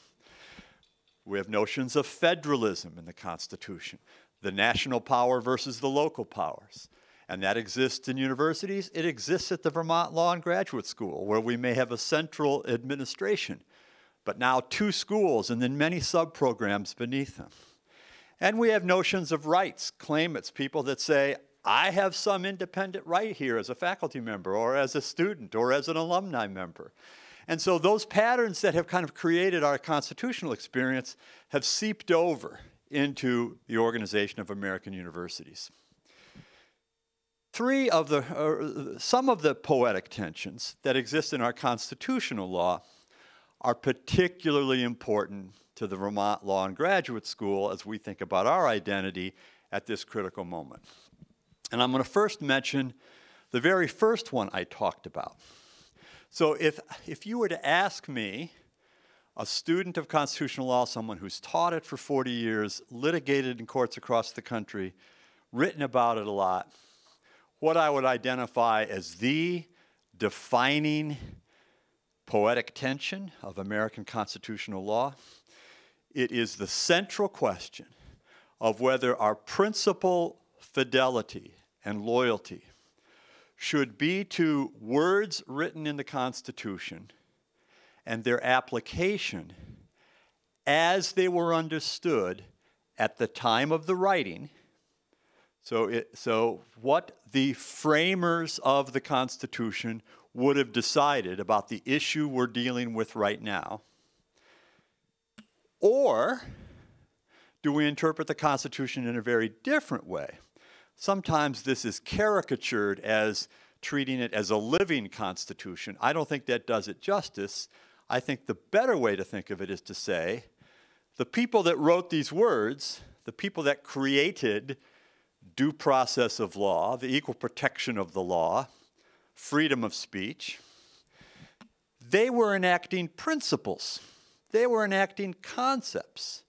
We have notions of federalism in the Constitution, the national power versus the local powers. And that exists in universities. It exists at the Vermont Law and Graduate School, where we may have a central administration, but now two schools and then many sub-programs beneath them. And we have notions of rights, claimants, people that say, I have some independent right here as a faculty member or as a student or as an alumni member. And so those patterns that have kind of created our constitutional experience have seeped over into the organization of American universities. Three of the, uh, some of the poetic tensions that exist in our constitutional law are particularly important to the Vermont Law and Graduate School as we think about our identity at this critical moment. And I'm going to first mention the very first one I talked about. So if, if you were to ask me, a student of constitutional law, someone who's taught it for 40 years, litigated in courts across the country, written about it a lot, what I would identify as the defining poetic tension of American constitutional law it is the central question of whether our principal fidelity and loyalty should be to words written in the Constitution and their application as they were understood at the time of the writing. So, it, so what the framers of the Constitution would have decided about the issue we're dealing with right now or do we interpret the Constitution in a very different way? Sometimes this is caricatured as treating it as a living Constitution. I don't think that does it justice. I think the better way to think of it is to say the people that wrote these words, the people that created due process of law, the equal protection of the law, freedom of speech, they were enacting principles they were enacting concepts.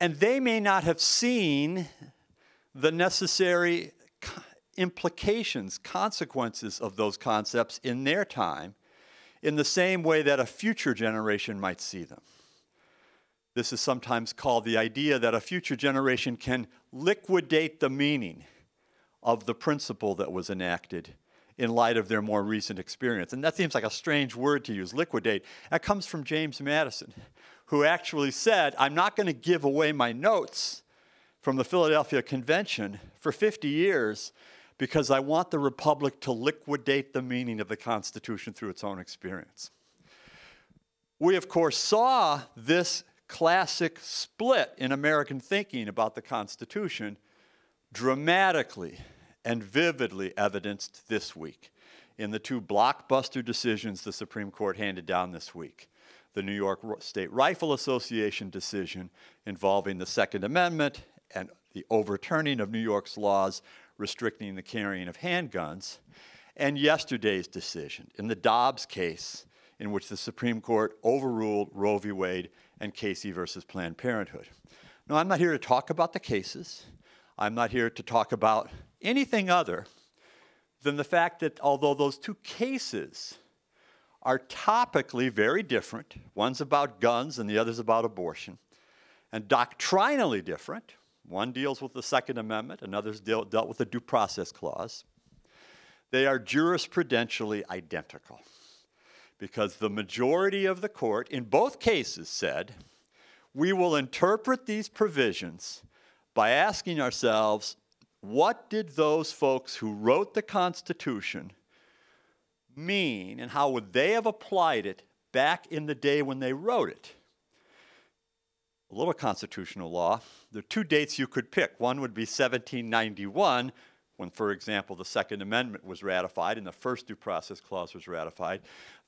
And they may not have seen the necessary implications, consequences of those concepts in their time in the same way that a future generation might see them. This is sometimes called the idea that a future generation can liquidate the meaning of the principle that was enacted in light of their more recent experience. And that seems like a strange word to use, liquidate. That comes from James Madison, who actually said, I'm not going to give away my notes from the Philadelphia Convention for 50 years because I want the Republic to liquidate the meaning of the Constitution through its own experience. We, of course, saw this classic split in American thinking about the Constitution dramatically and vividly evidenced this week in the two blockbuster decisions the Supreme Court handed down this week. The New York State Rifle Association decision involving the Second Amendment and the overturning of New York's laws restricting the carrying of handguns, and yesterday's decision in the Dobbs case, in which the Supreme Court overruled Roe v. Wade and Casey versus Planned Parenthood. Now, I'm not here to talk about the cases. I'm not here to talk about anything other than the fact that although those two cases are topically very different, one's about guns and the other's about abortion, and doctrinally different, one deals with the Second Amendment, another's deal, dealt with the Due Process Clause, they are jurisprudentially identical. Because the majority of the court in both cases said, we will interpret these provisions by asking ourselves what did those folks who wrote the Constitution mean and how would they have applied it back in the day when they wrote it? A little constitutional law. There are two dates you could pick. One would be 1791, when, for example, the Second Amendment was ratified and the first Due Process Clause was ratified.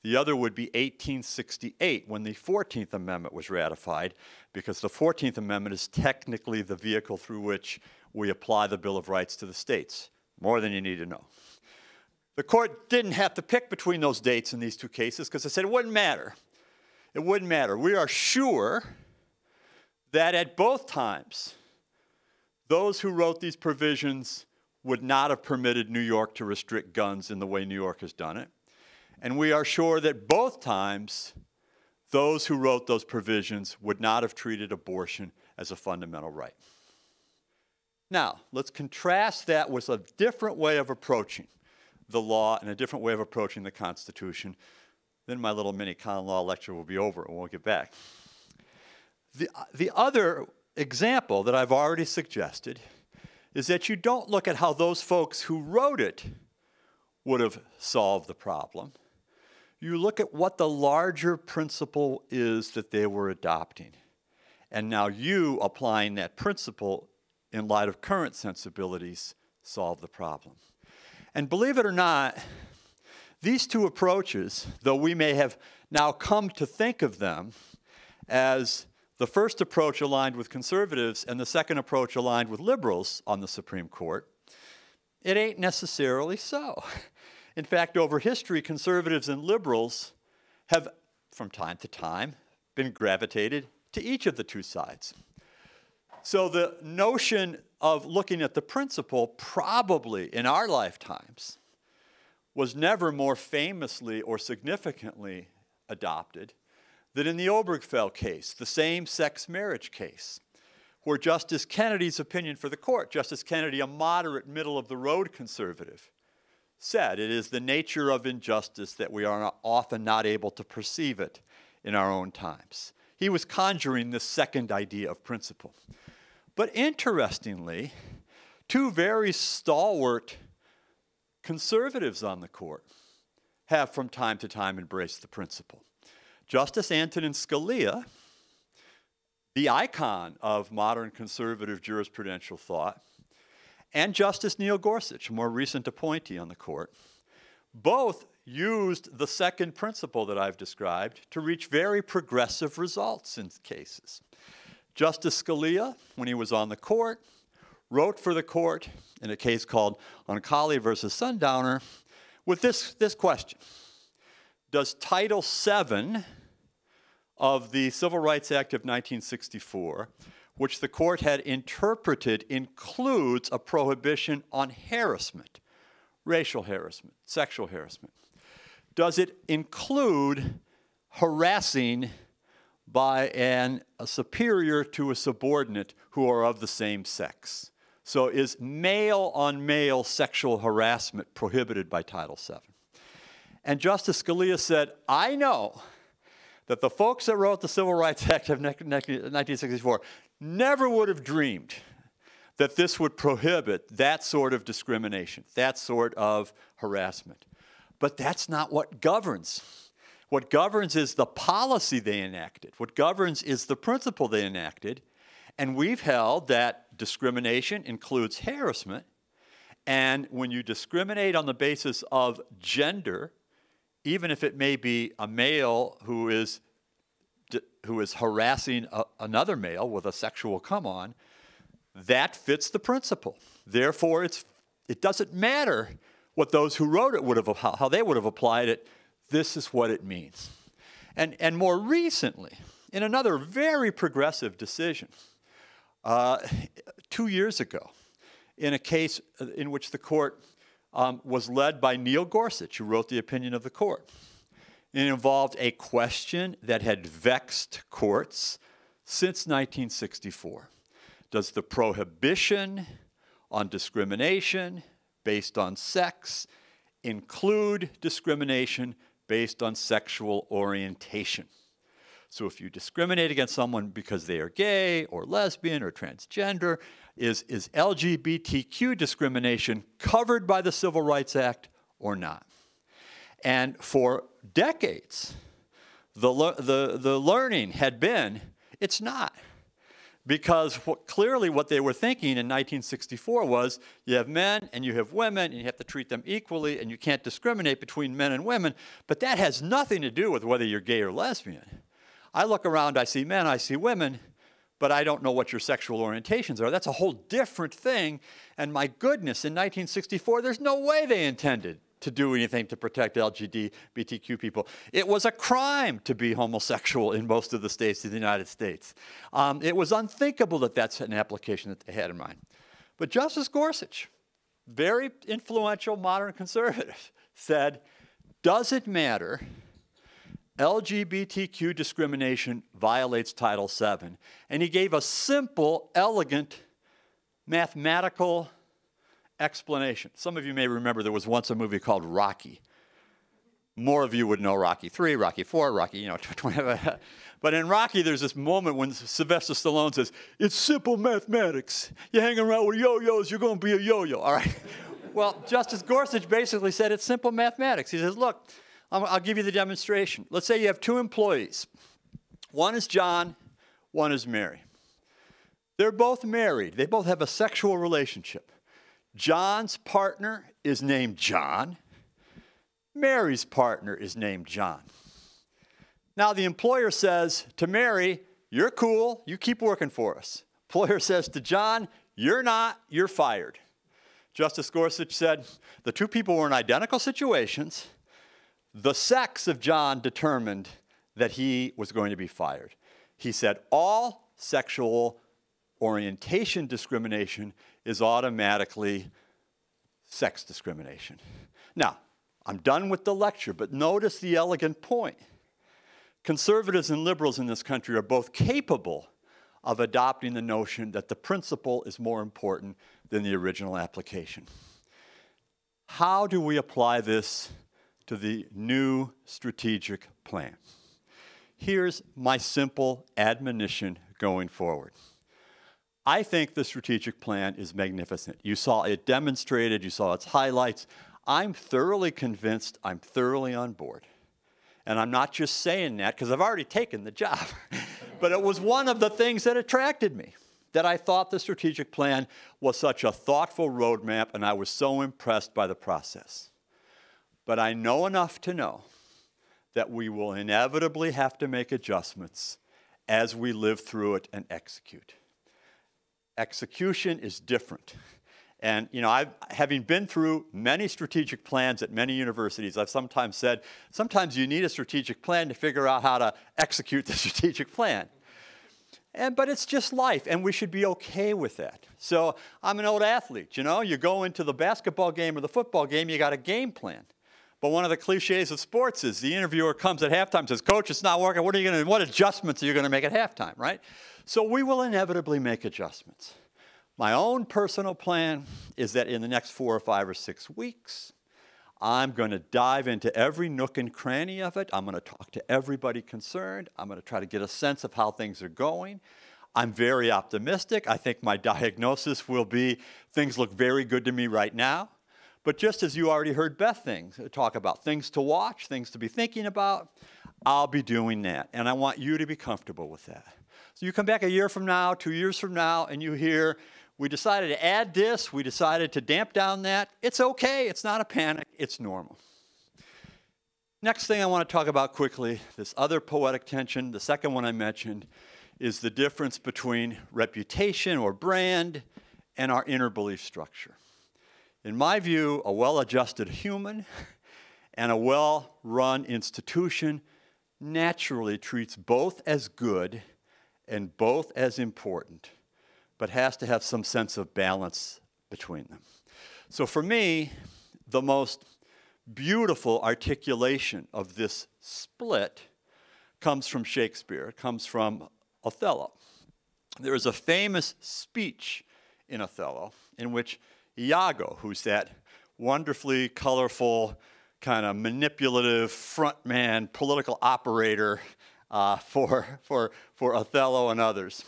The other would be 1868, when the 14th Amendment was ratified, because the 14th Amendment is technically the vehicle through which we apply the Bill of Rights to the states. More than you need to know. The court didn't have to pick between those dates in these two cases because they said it wouldn't matter. It wouldn't matter. We are sure that at both times, those who wrote these provisions would not have permitted New York to restrict guns in the way New York has done it. And we are sure that both times, those who wrote those provisions would not have treated abortion as a fundamental right. Now, let's contrast that with a different way of approaching the law and a different way of approaching the Constitution. Then my little mini con law lecture will be over and we'll get back. The, the other example that I've already suggested is that you don't look at how those folks who wrote it would have solved the problem. You look at what the larger principle is that they were adopting. And now you, applying that principle in light of current sensibilities, solve the problem. And believe it or not, these two approaches, though we may have now come to think of them as the first approach aligned with conservatives and the second approach aligned with liberals on the Supreme Court, it ain't necessarily so. *laughs* In fact, over history, conservatives and liberals have, from time to time, been gravitated to each of the two sides. So the notion of looking at the principle, probably in our lifetimes, was never more famously or significantly adopted than in the Obergefell case, the same sex marriage case, where Justice Kennedy's opinion for the court, Justice Kennedy, a moderate, middle of the road conservative, said it is the nature of injustice that we are often not able to perceive it in our own times. He was conjuring this second idea of principle. But interestingly, two very stalwart conservatives on the court have from time to time embraced the principle. Justice Antonin Scalia, the icon of modern conservative jurisprudential thought, and Justice Neil Gorsuch, a more recent appointee on the court, both used the second principle that I've described to reach very progressive results in cases. Justice Scalia, when he was on the court, wrote for the court in a case called Oncale versus Sundowner with this, this question Does Title VII of the Civil Rights Act of 1964, which the court had interpreted includes a prohibition on harassment, racial harassment, sexual harassment. Does it include harassing by an, a superior to a subordinate who are of the same sex? So, is male on male sexual harassment prohibited by Title VII? And Justice Scalia said, I know that the folks that wrote the Civil Rights Act of 1964 never would have dreamed that this would prohibit that sort of discrimination, that sort of harassment. But that's not what governs. What governs is the policy they enacted. What governs is the principle they enacted. And we've held that discrimination includes harassment. And when you discriminate on the basis of gender, even if it may be a male who is who is harassing a, another male with a sexual come on, that fits the principle. Therefore, it's, it doesn't matter what those who wrote it would have, how, how they would have applied it. This is what it means. And, and more recently, in another very progressive decision, uh, two years ago, in a case in which the court um, was led by Neil Gorsuch, who wrote the opinion of the court. It involved a question that had vexed courts since 1964. Does the prohibition on discrimination based on sex include discrimination based on sexual orientation? So if you discriminate against someone because they are gay or lesbian or transgender, is, is LGBTQ discrimination covered by the Civil Rights Act or not? And for decades, the, the, the learning had been it's not. Because what, clearly, what they were thinking in 1964 was you have men and you have women, and you have to treat them equally, and you can't discriminate between men and women. But that has nothing to do with whether you're gay or lesbian. I look around, I see men, I see women, but I don't know what your sexual orientations are. That's a whole different thing. And my goodness, in 1964, there's no way they intended to do anything to protect LGBTQ people. It was a crime to be homosexual in most of the states of the United States. Um, it was unthinkable that that's an application that they had in mind. But Justice Gorsuch, very influential modern conservative, *laughs* said, does it matter? LGBTQ discrimination violates Title VII. And he gave a simple, elegant, mathematical explanation. Some of you may remember there was once a movie called Rocky. More of you would know Rocky 3, Rocky 4, Rocky, you know, *laughs* but in Rocky, there's this moment when Sylvester Stallone says, It's simple mathematics. You're hanging around with yo yo's, you're going to be a yo yo, all right? *laughs* well, Justice Gorsuch basically said it's simple mathematics. He says, Look, I'll give you the demonstration. Let's say you have two employees. One is John, one is Mary. They're both married, they both have a sexual relationship. John's partner is named John. Mary's partner is named John. Now, the employer says to Mary, You're cool, you keep working for us. Employer says to John, You're not, you're fired. Justice Gorsuch said the two people were in identical situations. The sex of John determined that he was going to be fired. He said all sexual orientation discrimination is automatically sex discrimination. Now, I'm done with the lecture, but notice the elegant point. Conservatives and liberals in this country are both capable of adopting the notion that the principle is more important than the original application. How do we apply this to the new strategic plan? Here's my simple admonition going forward. I think the strategic plan is magnificent. You saw it demonstrated, you saw its highlights. I'm thoroughly convinced, I'm thoroughly on board. And I'm not just saying that because I've already taken the job, *laughs* but it was one of the things that attracted me. That I thought the strategic plan was such a thoughtful roadmap, and I was so impressed by the process. But I know enough to know that we will inevitably have to make adjustments as we live through it and execute execution is different. And you know, I've, having been through many strategic plans at many universities, I've sometimes said, sometimes you need a strategic plan to figure out how to execute the *laughs* strategic plan. And, but it's just life, and we should be okay with that. So I'm an old athlete, you know, you go into the basketball game or the football game, you got a game plan. But one of the cliches of sports is the interviewer comes at halftime and says, Coach, it's not working. What are you going to, what adjustments are you going to make at halftime, right? So we will inevitably make adjustments. My own personal plan is that in the next four or five or six weeks, I'm going to dive into every nook and cranny of it. I'm going to talk to everybody concerned. I'm going to try to get a sense of how things are going. I'm very optimistic. I think my *laughs* diagnosis will be things look very good to me right now. But just as you already heard Beth things, uh, talk about things to watch, things to be thinking about, I'll be doing that. And I want you to be comfortable with that. So you come back a year from now, two years from now, and you hear, we decided to add this, we decided to damp down that. It's okay, it's not a panic, it's normal. Next thing I want to talk about quickly this other poetic tension, the second one I mentioned, is the difference between reputation or brand and our inner belief structure. In my view, a well adjusted human *laughs* and a well run institution naturally treats both as good and both as important, but has to have some sense of balance between them. So for me, the most beautiful articulation of this split comes from Shakespeare, it comes from Othello. There is a famous speech in Othello in which Iago, who's that wonderfully colorful, kind of manipulative frontman, political operator uh, *laughs* for, for, for Othello and others.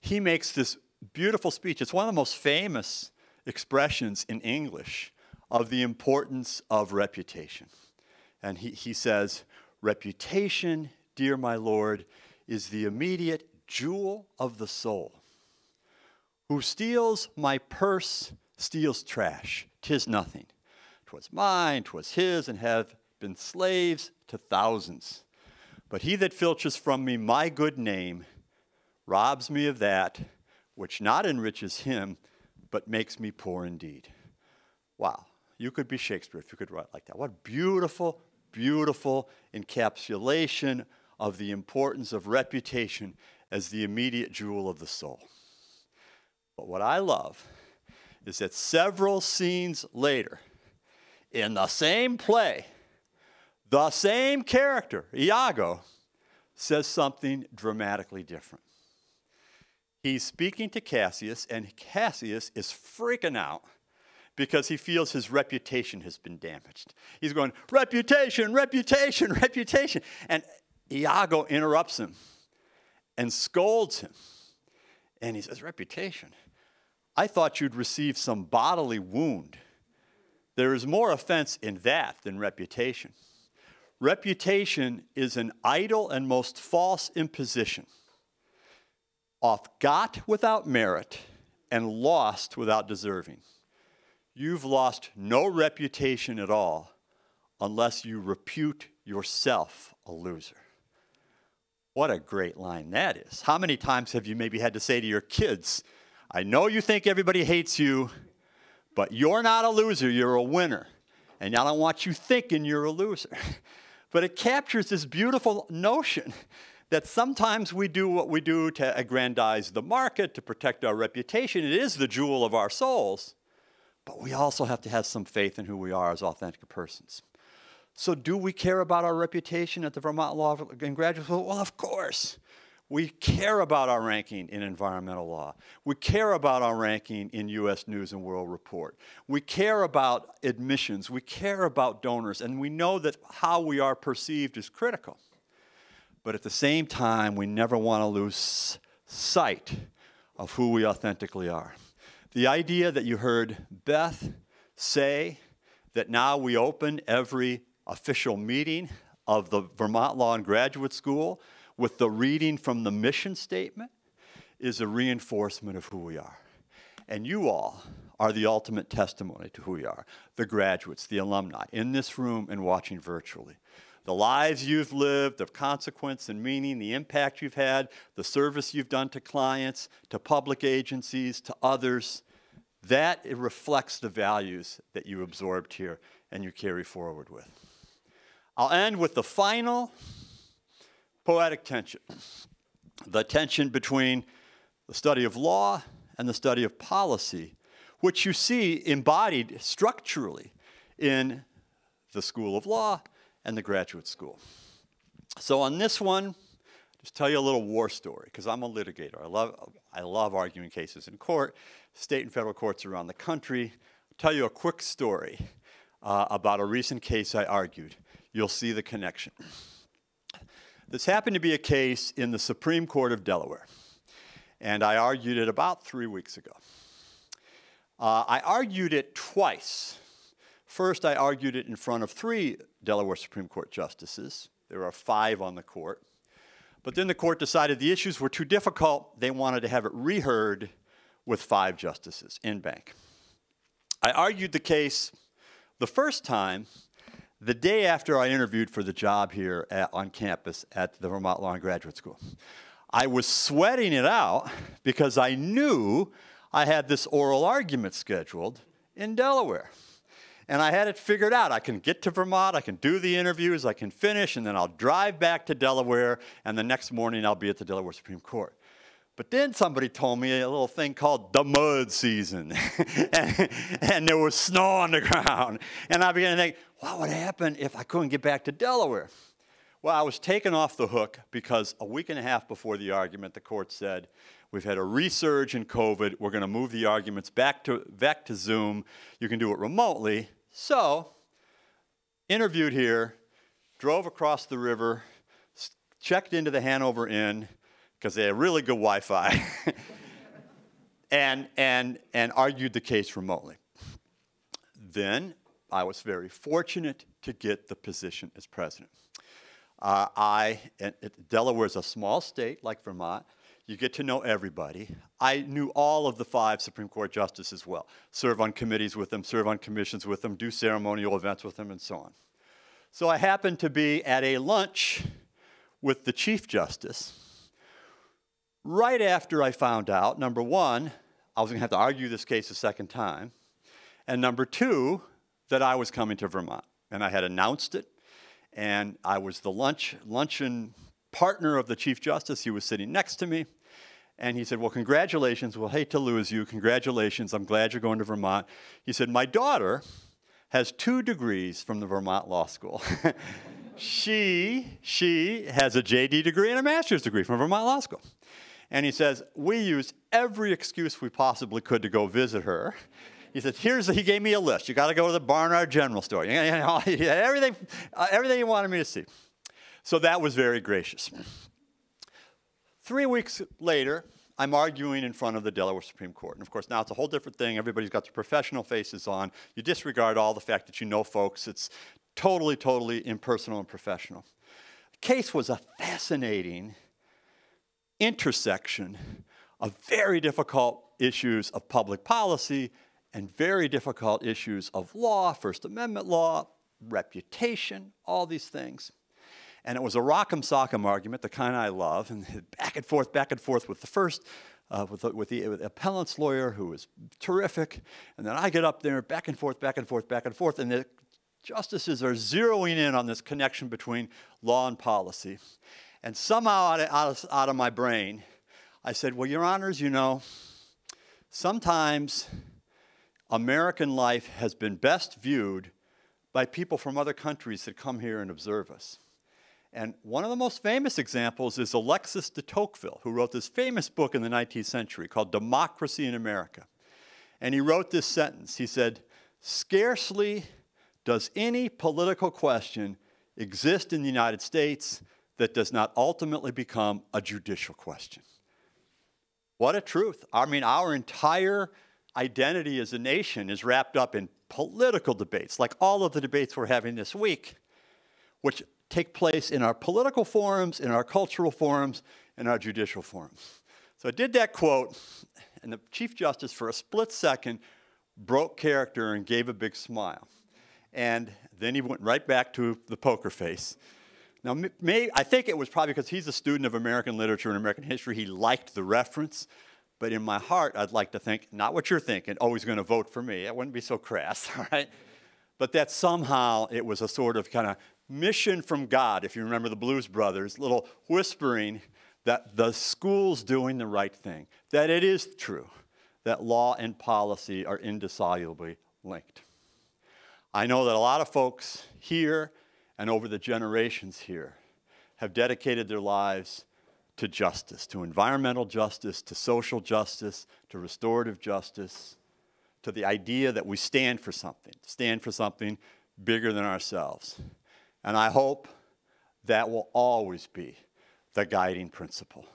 He makes this beautiful speech. It's one of the most famous expressions in English of the importance of reputation. And he, he says, Reputation, dear my Lord, is the immediate jewel of the soul. Who steals my purse steals trash. Tis nothing. Twas mine, twas his, and have been slaves to thousands. But he that filches from me my good name robs me of that which not enriches him, but makes me poor indeed. Wow. You could be Shakespeare if you could write like that. What beautiful, beautiful encapsulation of the importance of reputation as the immediate jewel of the soul. But what I love is that several scenes later, in the same play, the same character, Iago, says something dramatically different. He's speaking to Cassius, and Cassius is freaking out because he feels his reputation has been damaged. He's going, Reputation, reputation, *laughs* reputation. And Iago interrupts him and scolds him. And he says, Reputation? I thought you'd receive some bodily wound. There is more offense in that than reputation. Reputation is an idle and most false imposition, oft got without merit and lost without deserving. You've lost no reputation at all unless you repute yourself a loser. What a great line that is. How many times have you maybe had to say to your kids, I know you think everybody hates you, but you're not a loser, you're a winner. And I don't want you thinking you're a loser. *laughs* but it captures this beautiful notion that sometimes we do what we do to aggrandize the market, to protect our reputation. It is the jewel of our souls. But we also have to have some faith in who we are as authentic persons. So, do we care about our reputation at the Vermont Law and Graduate School? Well, of course. We care about our ranking in environmental law. We care about our ranking in U.S. News and World Report. We care about admissions. We care about donors. And we know that how we are perceived is critical. But at the same time, we never want to lose sight of who we authentically are. The idea that you heard Beth say that now we open every official meeting of the Vermont Law and Graduate School with the reading from the mission statement is a reinforcement of who we are. And you all are the ultimate testimony to who we are the graduates, the alumni, in this room and watching virtually. The lives you've lived of consequence and meaning, the impact you've had, the service you've done to clients, to public agencies, to others, that it reflects the values that you absorbed here and you carry forward with. I'll end with the final poetic tension the tension between the study of law and the study of policy, which you see embodied structurally in the School of Law and the graduate school. So on this one, just tell you a little war story because I'm a litigator. I love, I love arguing cases in court, state and federal courts around the country. I'll tell you a quick story uh, about a recent case I argued. You'll see the connection. This happened to be a case in the Supreme Court of Delaware, and I argued it about three weeks ago. Uh, I argued it twice. First, I argued it in front of three Delaware Supreme Court justices. There are five on the court. But then the court decided the issues were too difficult. They wanted to have it reheard with five justices en banc. I argued the case the first time the day after I interviewed for the job here at, on campus at the Vermont Law and Graduate School. I was sweating it out because I knew I had this oral argument scheduled in Delaware. And I had it figured out. I can get to Vermont, I can do the interviews, I can finish, and then I'll drive back to Delaware, and the next morning I'll be at the Delaware Supreme Court. But then somebody told me a little thing called the mud season, *laughs* and, and, there was snow on the *laughs* ground. And I began to think, what would happen if I couldn't get back to Delaware? Well, I was taken off the hook because a week and a half before the argument, the court said, We've had a resurge in COVID. We're going to move the arguments back to, back to Zoom. You can do it remotely. So, interviewed here, drove across the river, checked into the Hanover Inn because they had really good Wi Fi, *laughs* and, and, and argued the case remotely. Then I was very fortunate to get the position as president. Uh, I, Delaware is a small state like Vermont. You get to know everybody. I knew all of the five Supreme Court justices well, serve on committees with them, serve on commissions with them, do ceremonial events with them, and so on. So I happened to be at a lunch with the Chief Justice right after I found out, number one, I was going to have to argue this case a second time, and number two, that I was coming to Vermont. And I had announced it, and I was the lunch luncheon partner of the Chief Justice. He was sitting next to me. And he said, Well, congratulations. We'll hate to lose you. Congratulations. I'm glad you're going to Vermont. He said, My daughter has two degrees from the Vermont Law School. *laughs* she, she has a JD degree and a master's degree from Vermont Law School. And he says, We used every excuse we possibly could to go visit her. He said, Here's, he gave me a list. You got to go to the Barnard General Store. You know, *laughs* everything, uh, everything he wanted me to see. So that was very gracious. Three weeks later, I'm arguing in front of the Delaware Supreme Court. And of course, now it's a whole different thing. Everybody's got their professional faces on. You disregard all the fact that you know folks. It's totally, totally impersonal and professional. The case was a fascinating intersection of very difficult issues of public policy and very difficult issues of law, First Amendment law, reputation, all these things. And it was a rock'em sock'em argument, the kind I love, and *laughs* back and forth, back and forth with the first, uh, with, the, with, the, with the appellant's lawyer, who was terrific. And then I get up there, back and forth, back and forth, back and forth, and the justices are zeroing in on this connection between law and policy. And somehow out of, out of, out of my brain, I said, Well, Your Honors, you know, sometimes American life has been best viewed by people from other countries that come here and observe us. And one of the most famous examples is Alexis de Tocqueville, who wrote this famous book in the 19th century called Democracy in America. And he wrote this sentence. He said, Scarcely does any political question exist in the United States that does not ultimately become a judicial question. What a truth. I mean, our entire identity as a nation is wrapped up in political debates, like all of the debates we're having this week, which take place in our political forums, in our cultural forums, in our judicial forums. So I did that quote, and the Chief Justice, for a split second, broke character and gave a big smile. And then he went right back to the poker face. Now, may, I think it was probably because he's a student of American literature and American history, he liked the reference. But in my heart, I'd like to think, not what you're thinking, oh, he's going to vote for me. It wouldn't be so crass, *laughs* all right? But that somehow it was a sort of kind of mission from God, if you remember the Blues Brothers, little whispering that the school's doing the right thing, that it is true that law and policy are indissolubly linked. I know that a lot of folks here and over the generations here have dedicated their lives to justice, to environmental justice, to social justice, to restorative justice, to the idea that we stand for something, stand for something bigger than ourselves. And I hope that will always be the guiding principle.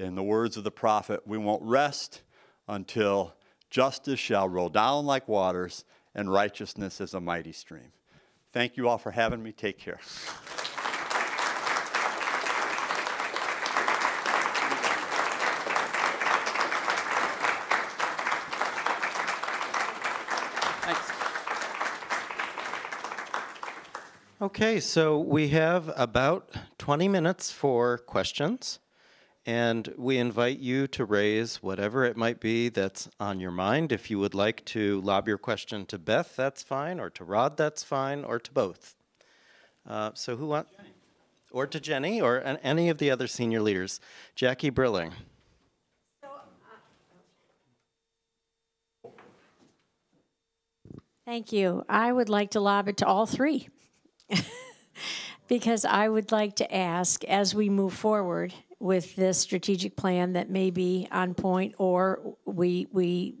In the words of the prophet, we won't rest until justice shall roll down like waters and righteousness as a mighty stream. Thank you all for having me. Take care. Okay, so we have about 20 minutes for questions, and we invite you to raise whatever it might be that's on your mind. If you would like to lob your question to Beth, that's fine, or to Rod, that's fine, or to both. Uh, so who wants? Or to Jenny, or an, any of the other senior leaders. Jackie Brilling. Thank you. I would like to lob it to all three. *laughs* because I would like to ask as we move forward with this strategic plan that may be on point or we, we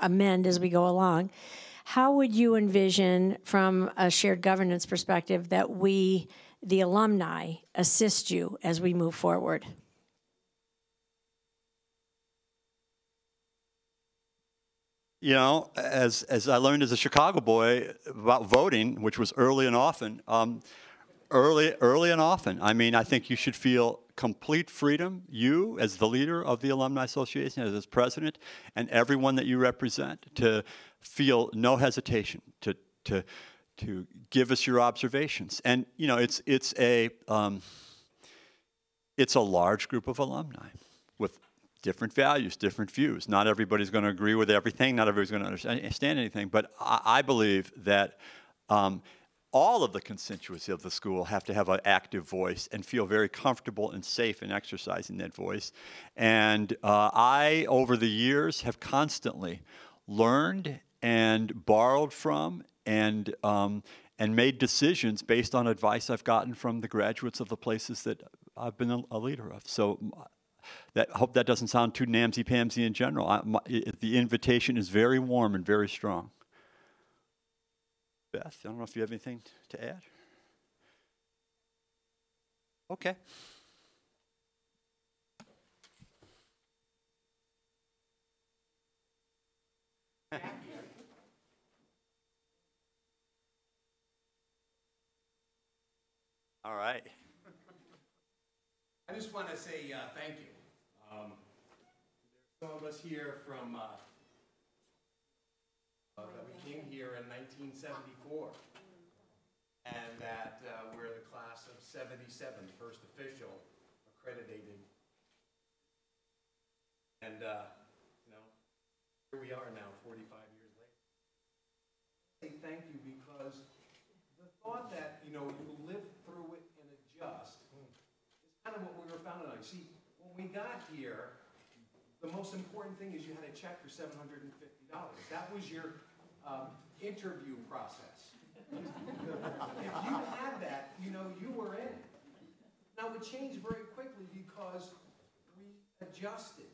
amend as we go along, how would you envision from a shared governance perspective that we, the alumni, assist you as we move forward? you know, as, as I learned as a Chicago boy about voting, which was early and often, um, early, early and often. I mean, I think you should feel complete freedom, you as the leader of the Alumni Association, as its president, and everyone that you represent, to feel no hesitation to, to, to give us your observations. And, you know, it's, it's, a, um, it's a large group of alumni with different values, different views. Not everybody's going to agree with everything. Not everybody's going to understand anything. But I, I believe that um, all of the constituency of the school have to have an active voice and feel very comfortable and safe in exercising that voice. And uh, I, over the years, have constantly learned and borrowed from and um, and made decisions based on advice I've gotten from the graduates of the places that I've been a, a leader of. So that hope that doesn't sound too namsy pamsy in general. I, my, the invitation is very warm and very strong. Beth, I don't know if you have anything to add. Okay. All right. I just want to say uh, thank you. Um, some of us here from uh, that we came here in 1974, and that uh, we're the class of 77, first official accredited. And uh, you know, here we are now, 45 years later. Say thank you because the thought that you know you live through it and adjust is kind of what we were founded on. See, when we got here, the most important thing is you had a check for $750. That was your um, interview process. if you had that, you know, you were in. Now, it changed very quickly because we adjusted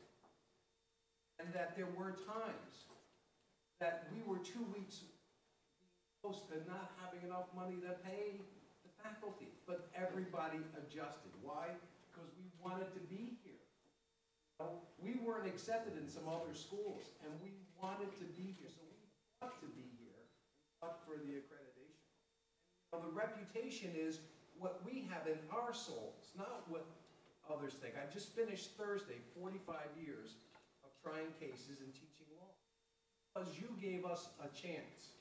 and that there were times that we were two weeks close to not having enough money to pay the faculty, but everybody adjusted. Why? Because we wanted to be here. We weren't accepted in some other schools, and we wanted to be here, so to be here, fought for the accreditation. Now, the reputation is what we have in our souls, not what others think. I just finished Thursday 45 years of trying cases and teaching law because you gave us a chance.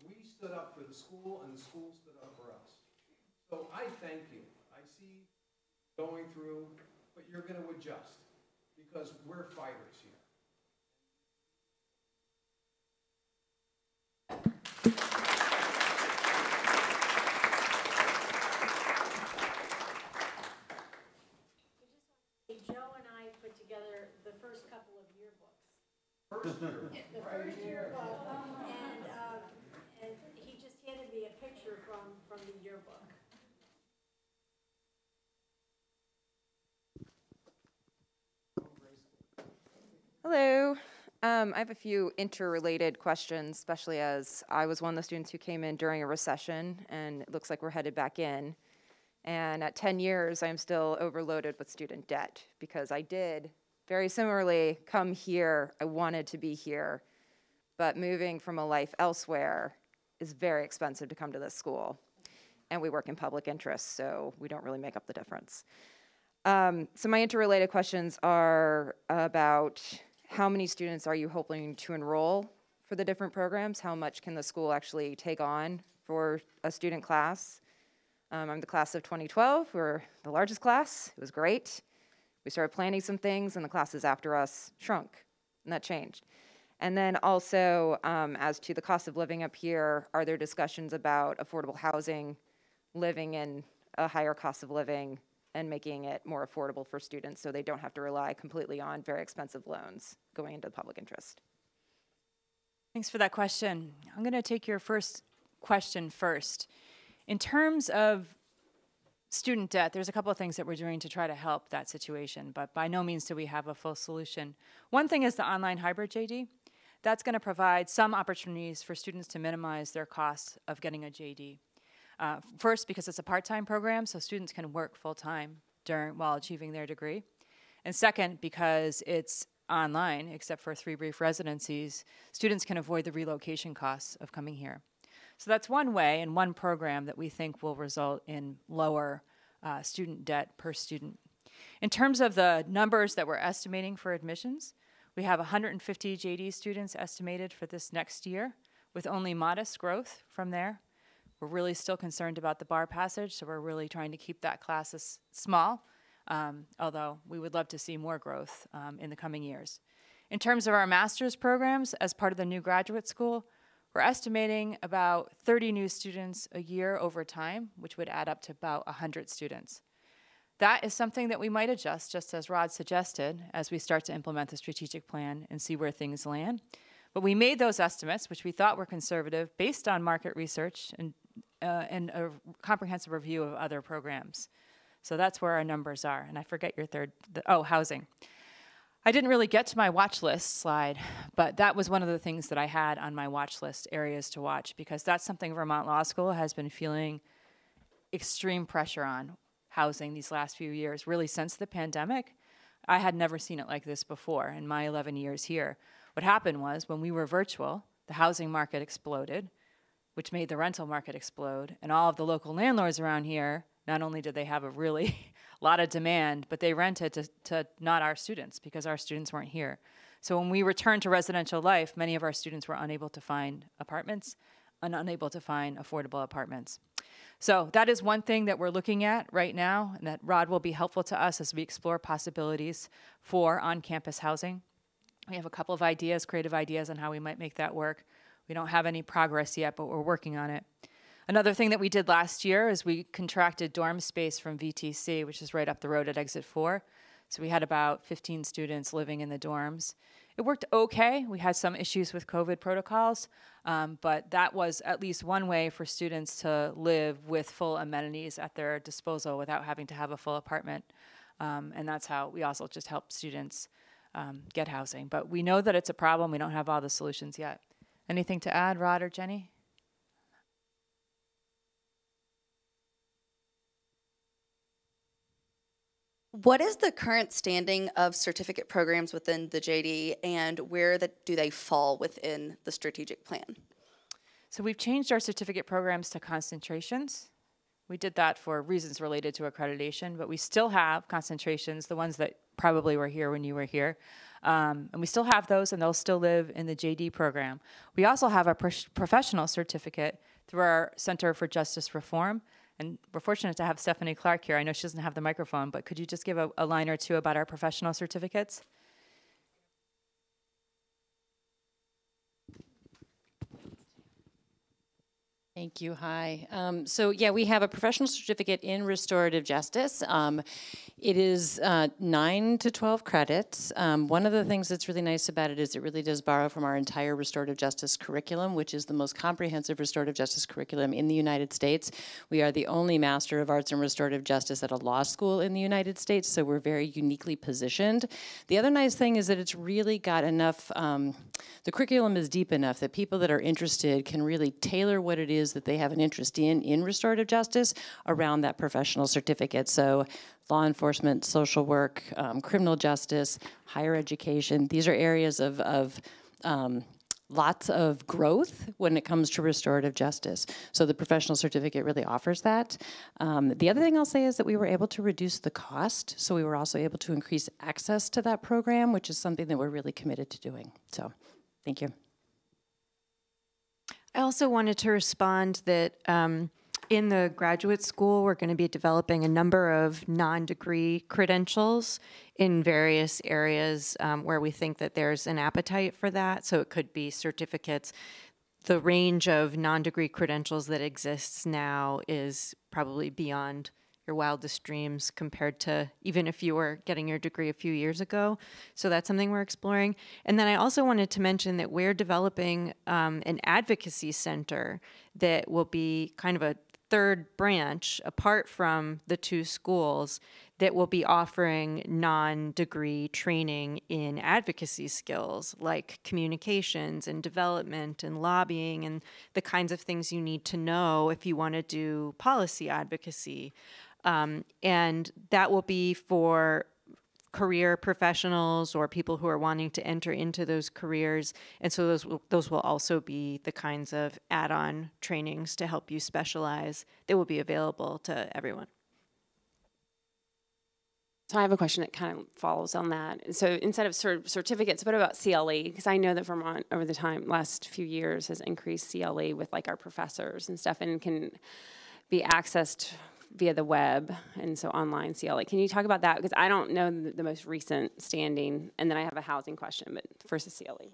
We stood up for the school, and the school stood up for us. So I thank you. I see going through, but you're going to adjust because we're fighters here. Joe and I put together the first couple of yearbooks. First year, The first yearbook, and, uh, and he just handed me a picture from, from the yearbook. Hello. Um, I have a few interrelated questions, especially as I was one of the students who came in during a recession, and it looks like we're headed back in. And at 10 years, I'm still overloaded with student debt because I did very similarly come here. I wanted to be here, but moving from a life elsewhere is very expensive to come to this school. And we work in public interest, so we don't really make up the difference. Um, so my interrelated questions are about how many students are you hoping to enroll for the different programs? How much can the school actually take on for a student class? Um, I'm the class of 2012. We're the largest class. It was great. We started planning some things, and the classes after us shrunk, and that changed. And then also, um, as to the cost of living up here, are there discussions about affordable housing, living in a higher cost of living, and making it more affordable for students so they don't have to rely completely on very expensive loans going into the public interest? Thanks for that question. I'm going to take your first question first. In terms of student debt, there's a couple of things that we're doing to try to help that situation, but by no means do we have a full solution. One thing is the online hybrid JD. That's going to provide some opportunities for students to minimize their costs of getting a JD. Uh, first, because it's a part-time program, so students can work full-time during while achieving their degree. And second, because it's online, except for three brief residencies, students can avoid the relocation costs of coming here. So that's one way and one program that we think will result in lower uh, student debt per student. In terms of the numbers that we're estimating for admissions, we have 150 JD students estimated for this next year, with only modest growth from there. We're really still concerned about the bar passage, so we're really trying to keep that class as small um, although we would love to see more growth um, in the coming years. In terms of our master's programs, as part of the new graduate school, we're estimating about 30 new students a year over time, which would add up to about 100 students. That is something that we might adjust, just as Rod suggested, as we start to implement the strategic plan and see where things land. But we made those estimates, which we thought were conservative, based on market research and, uh, and a comprehensive review of other programs. So that's where our numbers are. And I forget your third, the, oh, housing. I didn't really get to my watch list slide, but that was one of the things that I had on my watch list areas to watch because that's something Vermont Law School has been feeling extreme pressure on housing these last few years, really since the pandemic. I had never seen it like this before in my 11 years here. What happened was when we were virtual, the housing market exploded, which made the rental market explode, and all of the local landlords around here, not only did they have a really *laughs* lot of demand, but they rented to, to not our students because our students weren't here. So when we returned to residential life, many of our students were unable to find apartments and unable to find affordable apartments. So that is one thing that we're looking at right now, and that Rod will be helpful to us as we explore possibilities for on-campus housing. We have a couple of ideas, creative ideas on how we might make that work. We don't have any progress yet, but we're working on it. Another thing that we did last year is we contracted dorm space from VTC, which is right up the road at exit four. So we had about 15 students living in the dorms. It worked okay. We had some issues with COVID protocols, um, but that was at least one way for students to live with full amenities at their disposal without having to have a full apartment. Um, and that's how we also just help students um, get housing. But we know that it's a problem. We don't have all the solutions yet. Anything to add, Rod or Jenny? What is the current standing of certificate programs within the JD and where the, do they fall within the strategic plan? So we've changed our certificate programs to concentrations. We did that for reasons related to accreditation, but we still have concentrations, the ones that probably were here when you were here. Um, and we still have those, and they'll still live in the JD program. We also have a pro professional certificate through our Center for Justice Reform. And we're fortunate to have Stephanie Clark here. I know she doesn't have the microphone, but could you just give a, a line or two about our professional certificates? Thank you. Hi. Um, so yeah, we have a professional certificate in restorative justice. Um, it is uh, nine to 12 credits. Um, one of the things that's really nice about it is it really does borrow from our entire restorative justice curriculum, which is the most comprehensive restorative justice curriculum in the United States. We are the only Master of Arts in Restorative Justice at a law school in the United States, so we're very uniquely positioned. The other nice thing is that it's really got enough, um, the curriculum is deep enough that people that are interested can really tailor what it is that they have an interest in in restorative justice around that professional certificate. So law enforcement, social work, um, criminal justice, higher education, these are areas of, of um, lots of growth when it comes to restorative justice. So the professional certificate really offers that. Um, the other thing I'll say is that we were able to reduce the cost, so we were also able to increase access to that program, which is something that we're really committed to doing. So thank you. I also wanted to respond that um, in the graduate school, we're going to be developing a number of non-degree credentials in various areas um, where we think that there's an appetite for that. So it could be certificates. The range of non-degree credentials that exists now is probably beyond your wildest dreams compared to even if you were getting your degree a few years ago. So that's something we're exploring. And then I also wanted to mention that we're developing um, an advocacy center that will be kind of a third branch apart from the two schools that will be offering non degree training in advocacy skills like communications and development and lobbying and the kinds of things you need to know if you want to do policy advocacy. Um, and that will be for career professionals or people who are wanting to enter into those careers. And so those will, those will also be the kinds of add-on trainings to help you specialize that will be available to everyone. So I have a question that kind of follows on that. So instead of certificates, what about CLE? Because I know that Vermont over the time last few years has increased CLE with like our professors and stuff, and can be accessed via the web, and so online CLE. Can you talk about that? Because I don't know the, the most recent standing, and then I have a housing question, but first the CLE.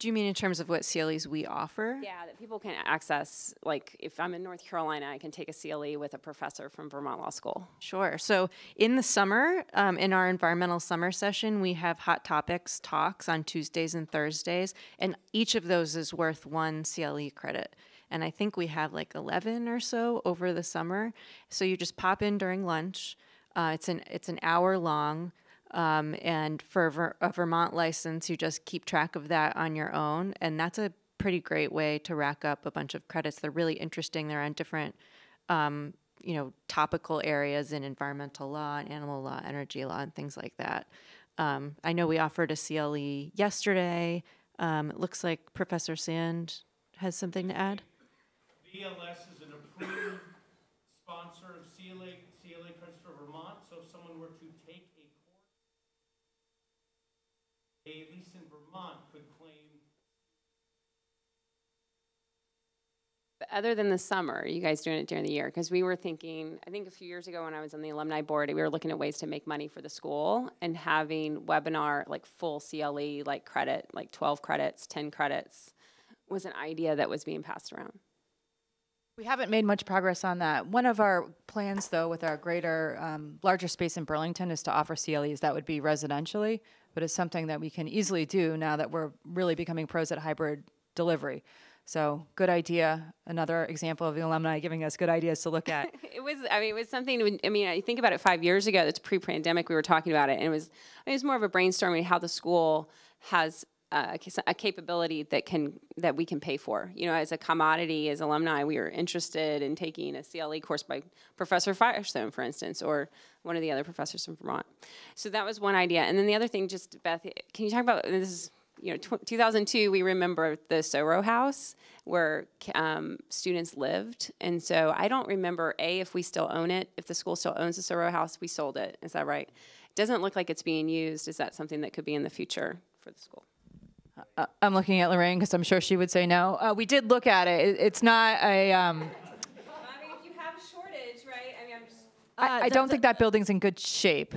Do you mean in terms of what CLEs we offer? Yeah, that people can access, like if I'm in North Carolina, I can take a CLE with a professor from Vermont Law School. Sure. So in the summer, um, in our environmental summer session, we have hot topics talks on Tuesdays and Thursdays, and each of those is worth one CLE credit. And I think we have like 11 or so over the summer. So you just pop in during lunch. Uh, it's an it's an hour long. Um, and for a, Ver- a Vermont license, you just keep track of that on your own. And that's a pretty great way to rack up a bunch of credits. They're really interesting. They're on different, um, you know, topical areas in environmental law and animal law, energy law, and things like that. Um, I know we offered a CLE yesterday. Um, it looks like Professor Sand has something to add. VLS is an approved sponsor of CLE, CLE credits for Vermont, so if someone were to take a course, at least in Vermont, could claim other than the summer, are you guys doing it during the year? Because we were thinking, I think a few years ago when I was on the alumni board, we were looking at ways to make money for the school and having webinar, like full CLE, like credit, like 12 credits, 10 credits, was an idea that was being passed around. We haven't made much progress on that. One of our plans, though, with our greater, um, larger space in Burlington is to offer CLEs. That would be residentially, but it's something that we can easily do now that we're really becoming pros at hybrid delivery. So, good idea. Another example of the alumni giving us good ideas to look at. *laughs* It was, I mean, it was something, I mean, I think about it five years ago, that's pre-pandemic, we were talking about it, and it was, I mean, it was more of a brainstorming how the school has a capability that can, that we can pay for. You know, as a commodity, as alumni, we were interested in taking a CLE course by Professor Firestone, for instance, or one of the other professors from Vermont. So that was one idea. And then the other thing, just Beth, can you talk about, this is, you know, 2002, we remember the Soro House where um, students lived. And so I don't remember, A, if we still own it, if the school still owns the Soro House, we sold it. Is that right? It Doesn't look like it's being used. Is that something that could be in the future for the school? Uh, I'm looking at Lorraine because I'm sure she would say no. Uh, we did look at it. it it's not a. Um, I mean, if you have a shortage, right? I mean, I'm just. I, I don't think that building's in good shape.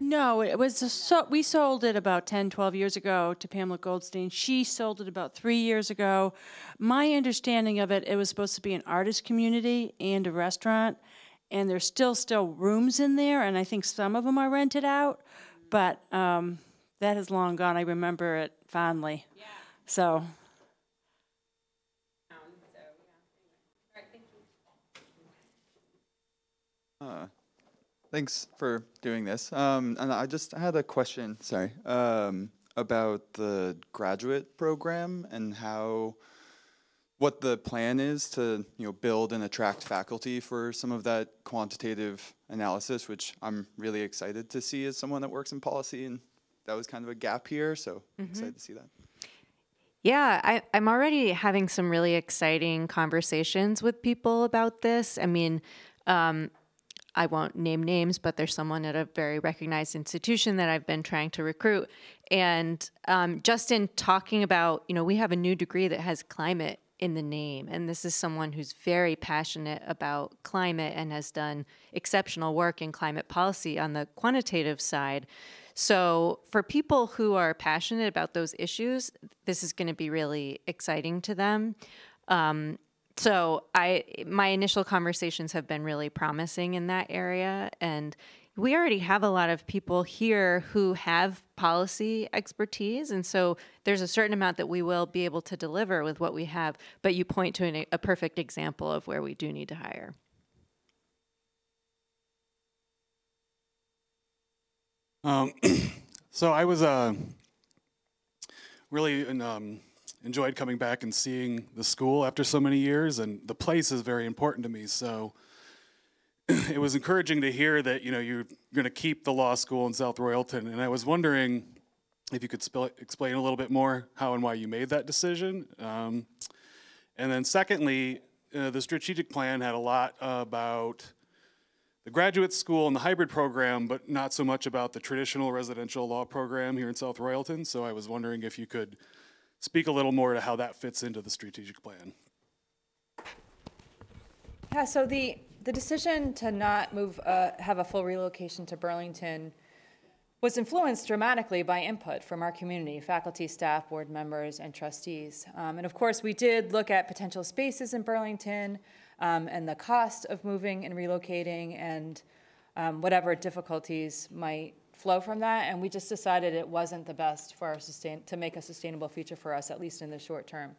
No, it was a so we sold it about 10, 12 years ago to Pamela Goldstein. She sold it about three years ago. My understanding of it, it was supposed to be an artist community and a restaurant, and there's still still rooms in there, and I think some of them are rented out, but um, that is long gone. I remember it fondly. Yeah. So. Uh, thanks for doing this. Um, and I just had a question, sorry, um, about the graduate program and how, what the plan is to, you know, build and attract faculty for some of that quantitative analysis, which I'm really excited to see as someone that works in policy, and that was kind of a gap here, so Mhm. excited to see that. Yeah, I, I'm already having some really exciting conversations with people about this. I mean, um, I won't name names, but there's someone at a very recognized institution that I've been trying to recruit. And um, just in talking about, you know, we have a new degree that has climate in the name. And this is someone who's very passionate about climate and has done exceptional work in climate policy on the quantitative side. So, for people who are passionate about those issues, this is going to be really exciting to them. Um, so, I my initial conversations have been really promising in that area, and we already have a lot of people here who have policy expertise, and so there's a certain amount that we will be able to deliver with what we have. But you point to an, a perfect example of where we do need to hire. Um, *clears throat* so I was uh, really um, enjoyed coming back and seeing the school after so many years, and the place is very important to me. So *clears throat* it was encouraging to hear that you know you're going to keep the law school in South Royalton, and I was wondering if you could explain a little bit more how and why you made that decision. Um, and then secondly, uh, the strategic plan had a lot about the graduate school and the hybrid program, but not so much about the traditional residential law program here in South Royalton. So I was wondering if you could speak a little more to how that fits into the strategic plan. Yeah, so the the decision to not move, uh, have a full relocation to Burlington was influenced dramatically by input from our community, faculty, staff, board members, and trustees. Um, and of course, we did look at potential spaces in Burlington um, and the cost of moving and relocating and um, whatever difficulties might flow from that. And we just decided it wasn't the best for our sustain to make a sustainable future for us, at least in the short term.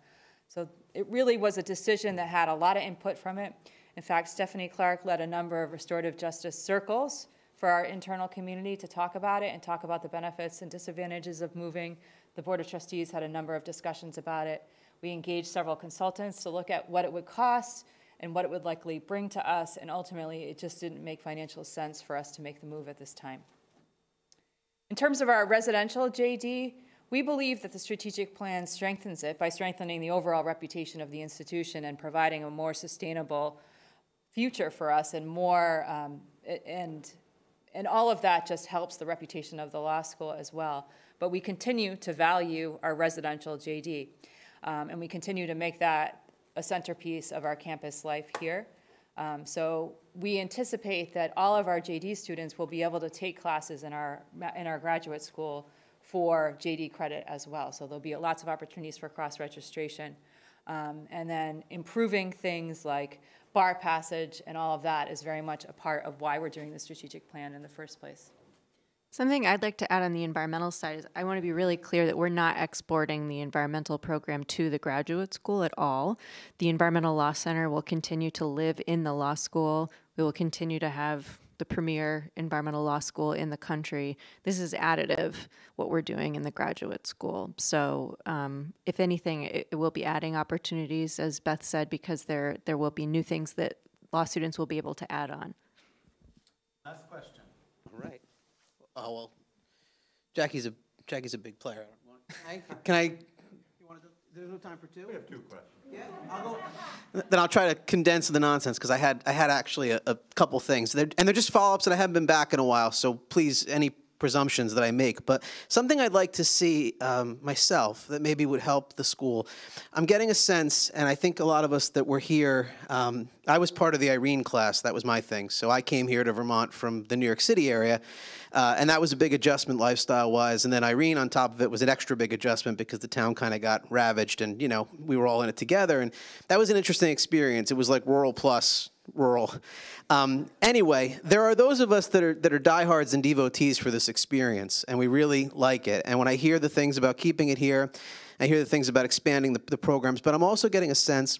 So it really was a decision that had a lot of input from it. In fact, Stephanie Clark led a number of restorative justice circles for our internal community to talk about it and talk about the benefits and disadvantages of moving. The Board of Trustees had a number of discussions about it. We engaged several consultants to look at what it would cost and what it would likely bring to us, and ultimately it just didn't make financial sense for us to make the move at this time. In terms of our residential JD, we believe that the strategic plan strengthens it by strengthening the overall reputation of the institution and providing a more sustainable future for us and more um, and and all of that just helps the reputation of the law school as well. But we continue to value our residential JD, um, and we continue to make that a centerpiece of our campus life here. Um, so we anticipate that all of our JD students will be able to take classes in our in our graduate school for JD credit as well. So there'll be lots of opportunities for cross registration, um, and then improving things like bar passage and all of that is very much a part of why we're doing the strategic plan in the first place. Something I'd like to add on the environmental side is I want to be really clear that we're not exporting the environmental program to the graduate school at all. The Environmental Law Center will continue to live in the law school. We will continue to have the premier environmental law school in the country. This is additive, what we're doing in the graduate school. So, um, if anything, it, it, will be adding opportunities, as Beth said, because there there will be new things that law students will be able to add on. Last question. All right. Oh well, Jackie's a Jackie's a big player. Can I? Can I you want to? There's no time for two. We have two questions. Yeah, I'll go. Then I'll try to condense the nonsense because I had I had actually a, a couple things, they're, and they're just follow ups, and I haven't been back in a while. So please, any presumptions that I make, but something I'd like to see um, myself that maybe would help the school. I'm getting a sense, and I think a lot of us that were here, um, I was part of the Irene class, that was my thing. So I came here to Vermont from the New York City area, uh, and that was a big adjustment lifestyle wise. And then Irene, on top of it, was an extra big adjustment because the town kind of got ravaged, and you know, we were all in it together. And that was an interesting experience. It was like rural plus rural. Um, anyway, there are those of us that are that are diehards and devotees for this experience, and we really like it. And when I hear the things about keeping it here, I hear the things about expanding the, the programs, but I'm also getting a sense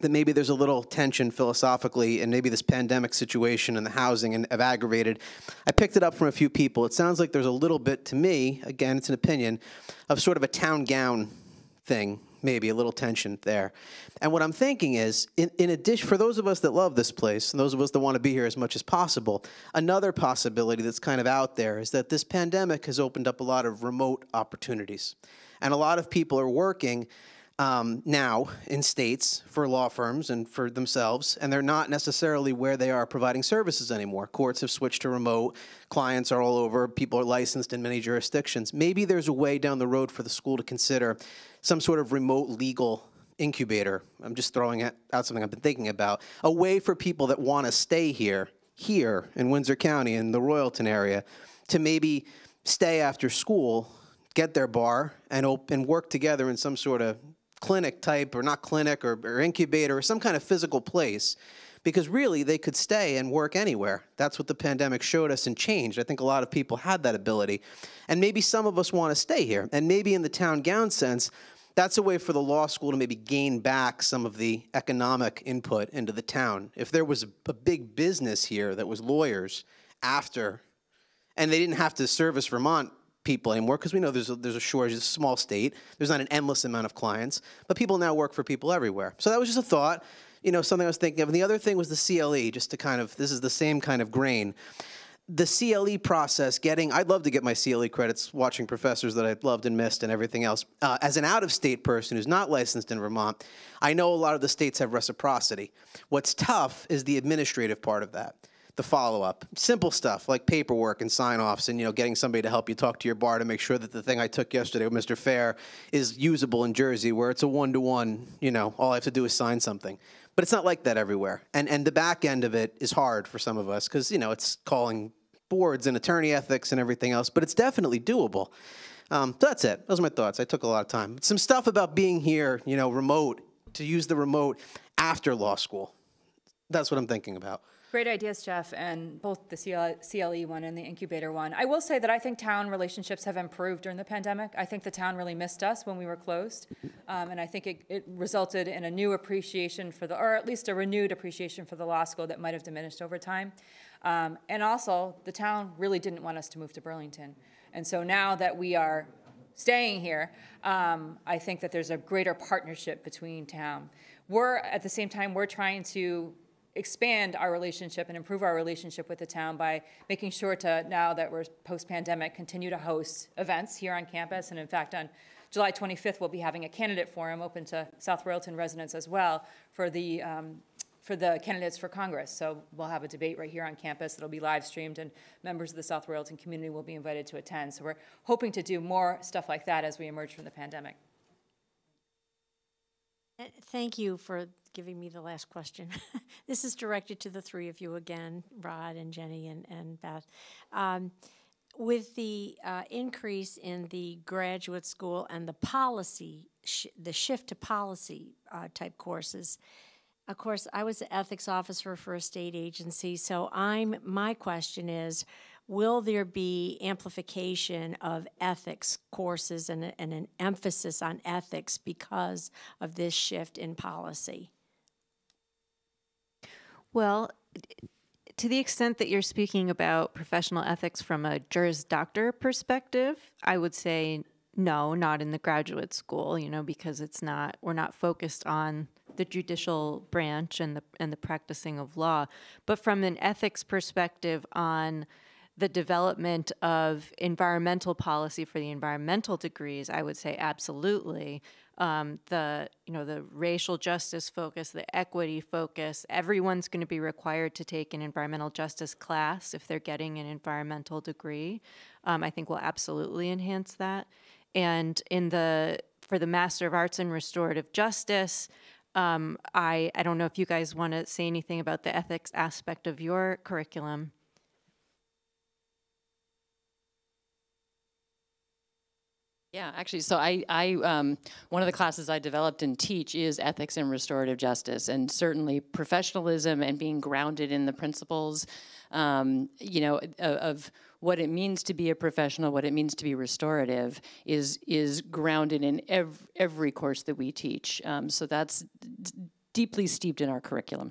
that maybe there's a little tension philosophically, and maybe this pandemic situation and the housing and have aggravated. I picked it up from a few people. It sounds like there's a little bit to me, again, it's an opinion, of sort of a town gown thing maybe a little tension there. And what I'm thinking is, in, in addition, for those of us that love this place, and those of us that want to be here as much as possible, another possibility that's kind of out there is that this pandemic has opened up a lot of remote opportunities. And a lot of people are working um, now in states for law firms and for themselves, and they're not necessarily where they are providing services anymore. Courts have switched to remote, clients are all over, people are licensed in many jurisdictions. Maybe there's a way down the road for the school to consider some sort of remote legal incubator. I'm just throwing out something I've been thinking about. A way for people that want to stay here, here in Windsor County, in the Royalton area, to maybe stay after school, get their bar, and, and work together in some sort of clinic type, or not clinic, or, or incubator, or some kind of physical place. Because really, they could stay and work anywhere. That's what the pandemic showed us and changed. I think a lot of people had that ability. And maybe some of us want to stay here. And maybe in the town gown sense, that's a way for the law school to maybe gain back some of the economic input into the town. If there was a, big business here that was lawyers after, and they didn't have to service Vermont people anymore because we know there's a, there's a shortage. It's a small state. There's not an endless amount of clients, but people now work for people everywhere. So that was just a thought, you know, something I was thinking of. And the other thing was the CLE, just to kind of this is the same kind of grain. The CLE process, getting I'd love to get my CLE credits, watching professors that I loved and missed, and everything else. Uh, as an out-of-state person who's not licensed in Vermont, I know a lot of the states have reciprocity. What's tough is the administrative part of that the follow up. Simple stuff like paperwork and sign offs and you know getting somebody to help you talk to your bar to make sure that the thing I took yesterday with Mr. Fair is usable in Jersey where it's a one to one, you know, all I have to do is sign something. But it's not like that everywhere. And and the back end of it is hard for some of us because you know it's calling boards and attorney ethics and everything else. But it's definitely doable. Um, so that's it. Those are my thoughts. I took a lot of time. Some stuff about being here, you know, remote to use the remote after law school. That's what I'm thinking about. Great ideas, Jeff, and both the CLE one and the incubator one. I will say that I think town relationships have improved during the pandemic. I think the town really missed us when we were closed, um, and I think it, it resulted in a new appreciation for the, or at least a renewed appreciation for the law school that might have diminished over time. Um, and also, the town really didn't want us to move to Burlington. And so now that we are staying here, um, I think that there's a greater partnership between town. We're, at the same time, we're trying to expand our relationship and improve our relationship with the town by making sure to, now that we're post-pandemic, continue to host events here on campus. And in fact, on July 25th, we'll be having a candidate forum open to South Royalton residents as well for the um, for the candidates for Congress. So we'll have a debate right here on campus that'll be live streamed, and members of the South Royalton community will be invited to attend. So we're hoping to do more stuff like that as we emerge from the pandemic. Uh, Thank you for giving me the last question. *laughs* this is directed to the three of you again, Rod and Jenny and, and Beth. Um, with the uh, increase in the graduate school and the policy, sh- the shift to policy uh, type courses, of course, I was the ethics officer for a state agency, so I'm my question is will there be amplification of ethics courses and, and an emphasis on ethics because of this shift in policy? Well, to the extent that you're speaking about professional ethics from a Juris Doctor perspective, I would say no, not in the graduate school, you know, because it's not, we're not focused on the judicial branch and the, and the practicing of law. But from an ethics perspective on the development of environmental policy for the environmental degrees, I would say absolutely. Um, the you know the racial justice focus, the equity focus. Everyone's going to be required to take an environmental justice class if they're getting an environmental degree. Um, I think will absolutely enhance that. And in the for the Master of Arts in Restorative Justice, um, I I don't know if you guys want to say anything about the ethics aspect of your curriculum. Yeah, actually, so I, I um, one of the classes I developed and teach is ethics and restorative justice, and certainly professionalism and being grounded in the principles, um, you know, of, of what it means to be a professional, what it means to be restorative, is is grounded in ev- every course that we teach. Um, so that's deeply steeped in our curriculum.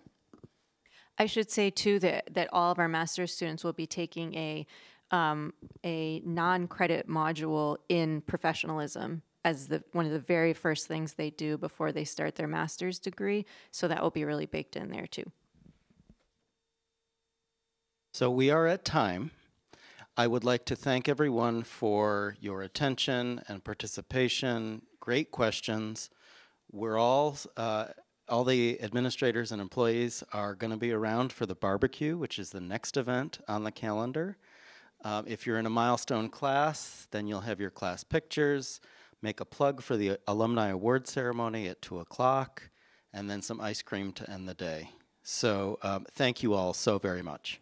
I should say too that that all of our master's students will be taking a um, a non-credit module in professionalism as the one of the very first things they do before they start their master's degree. So that will be really baked in there too. So we are at time. I would like to thank everyone for your attention and participation. Great questions. We're all, uh, all the administrators and employees are going to be around for the barbecue, which is the next event on the calendar. Um, if you're in a milestone class, then you'll have your class pictures. Make a plug for the alumni award ceremony at 2 o'clock, and then some ice cream to end the day. So um, thank you all so very much.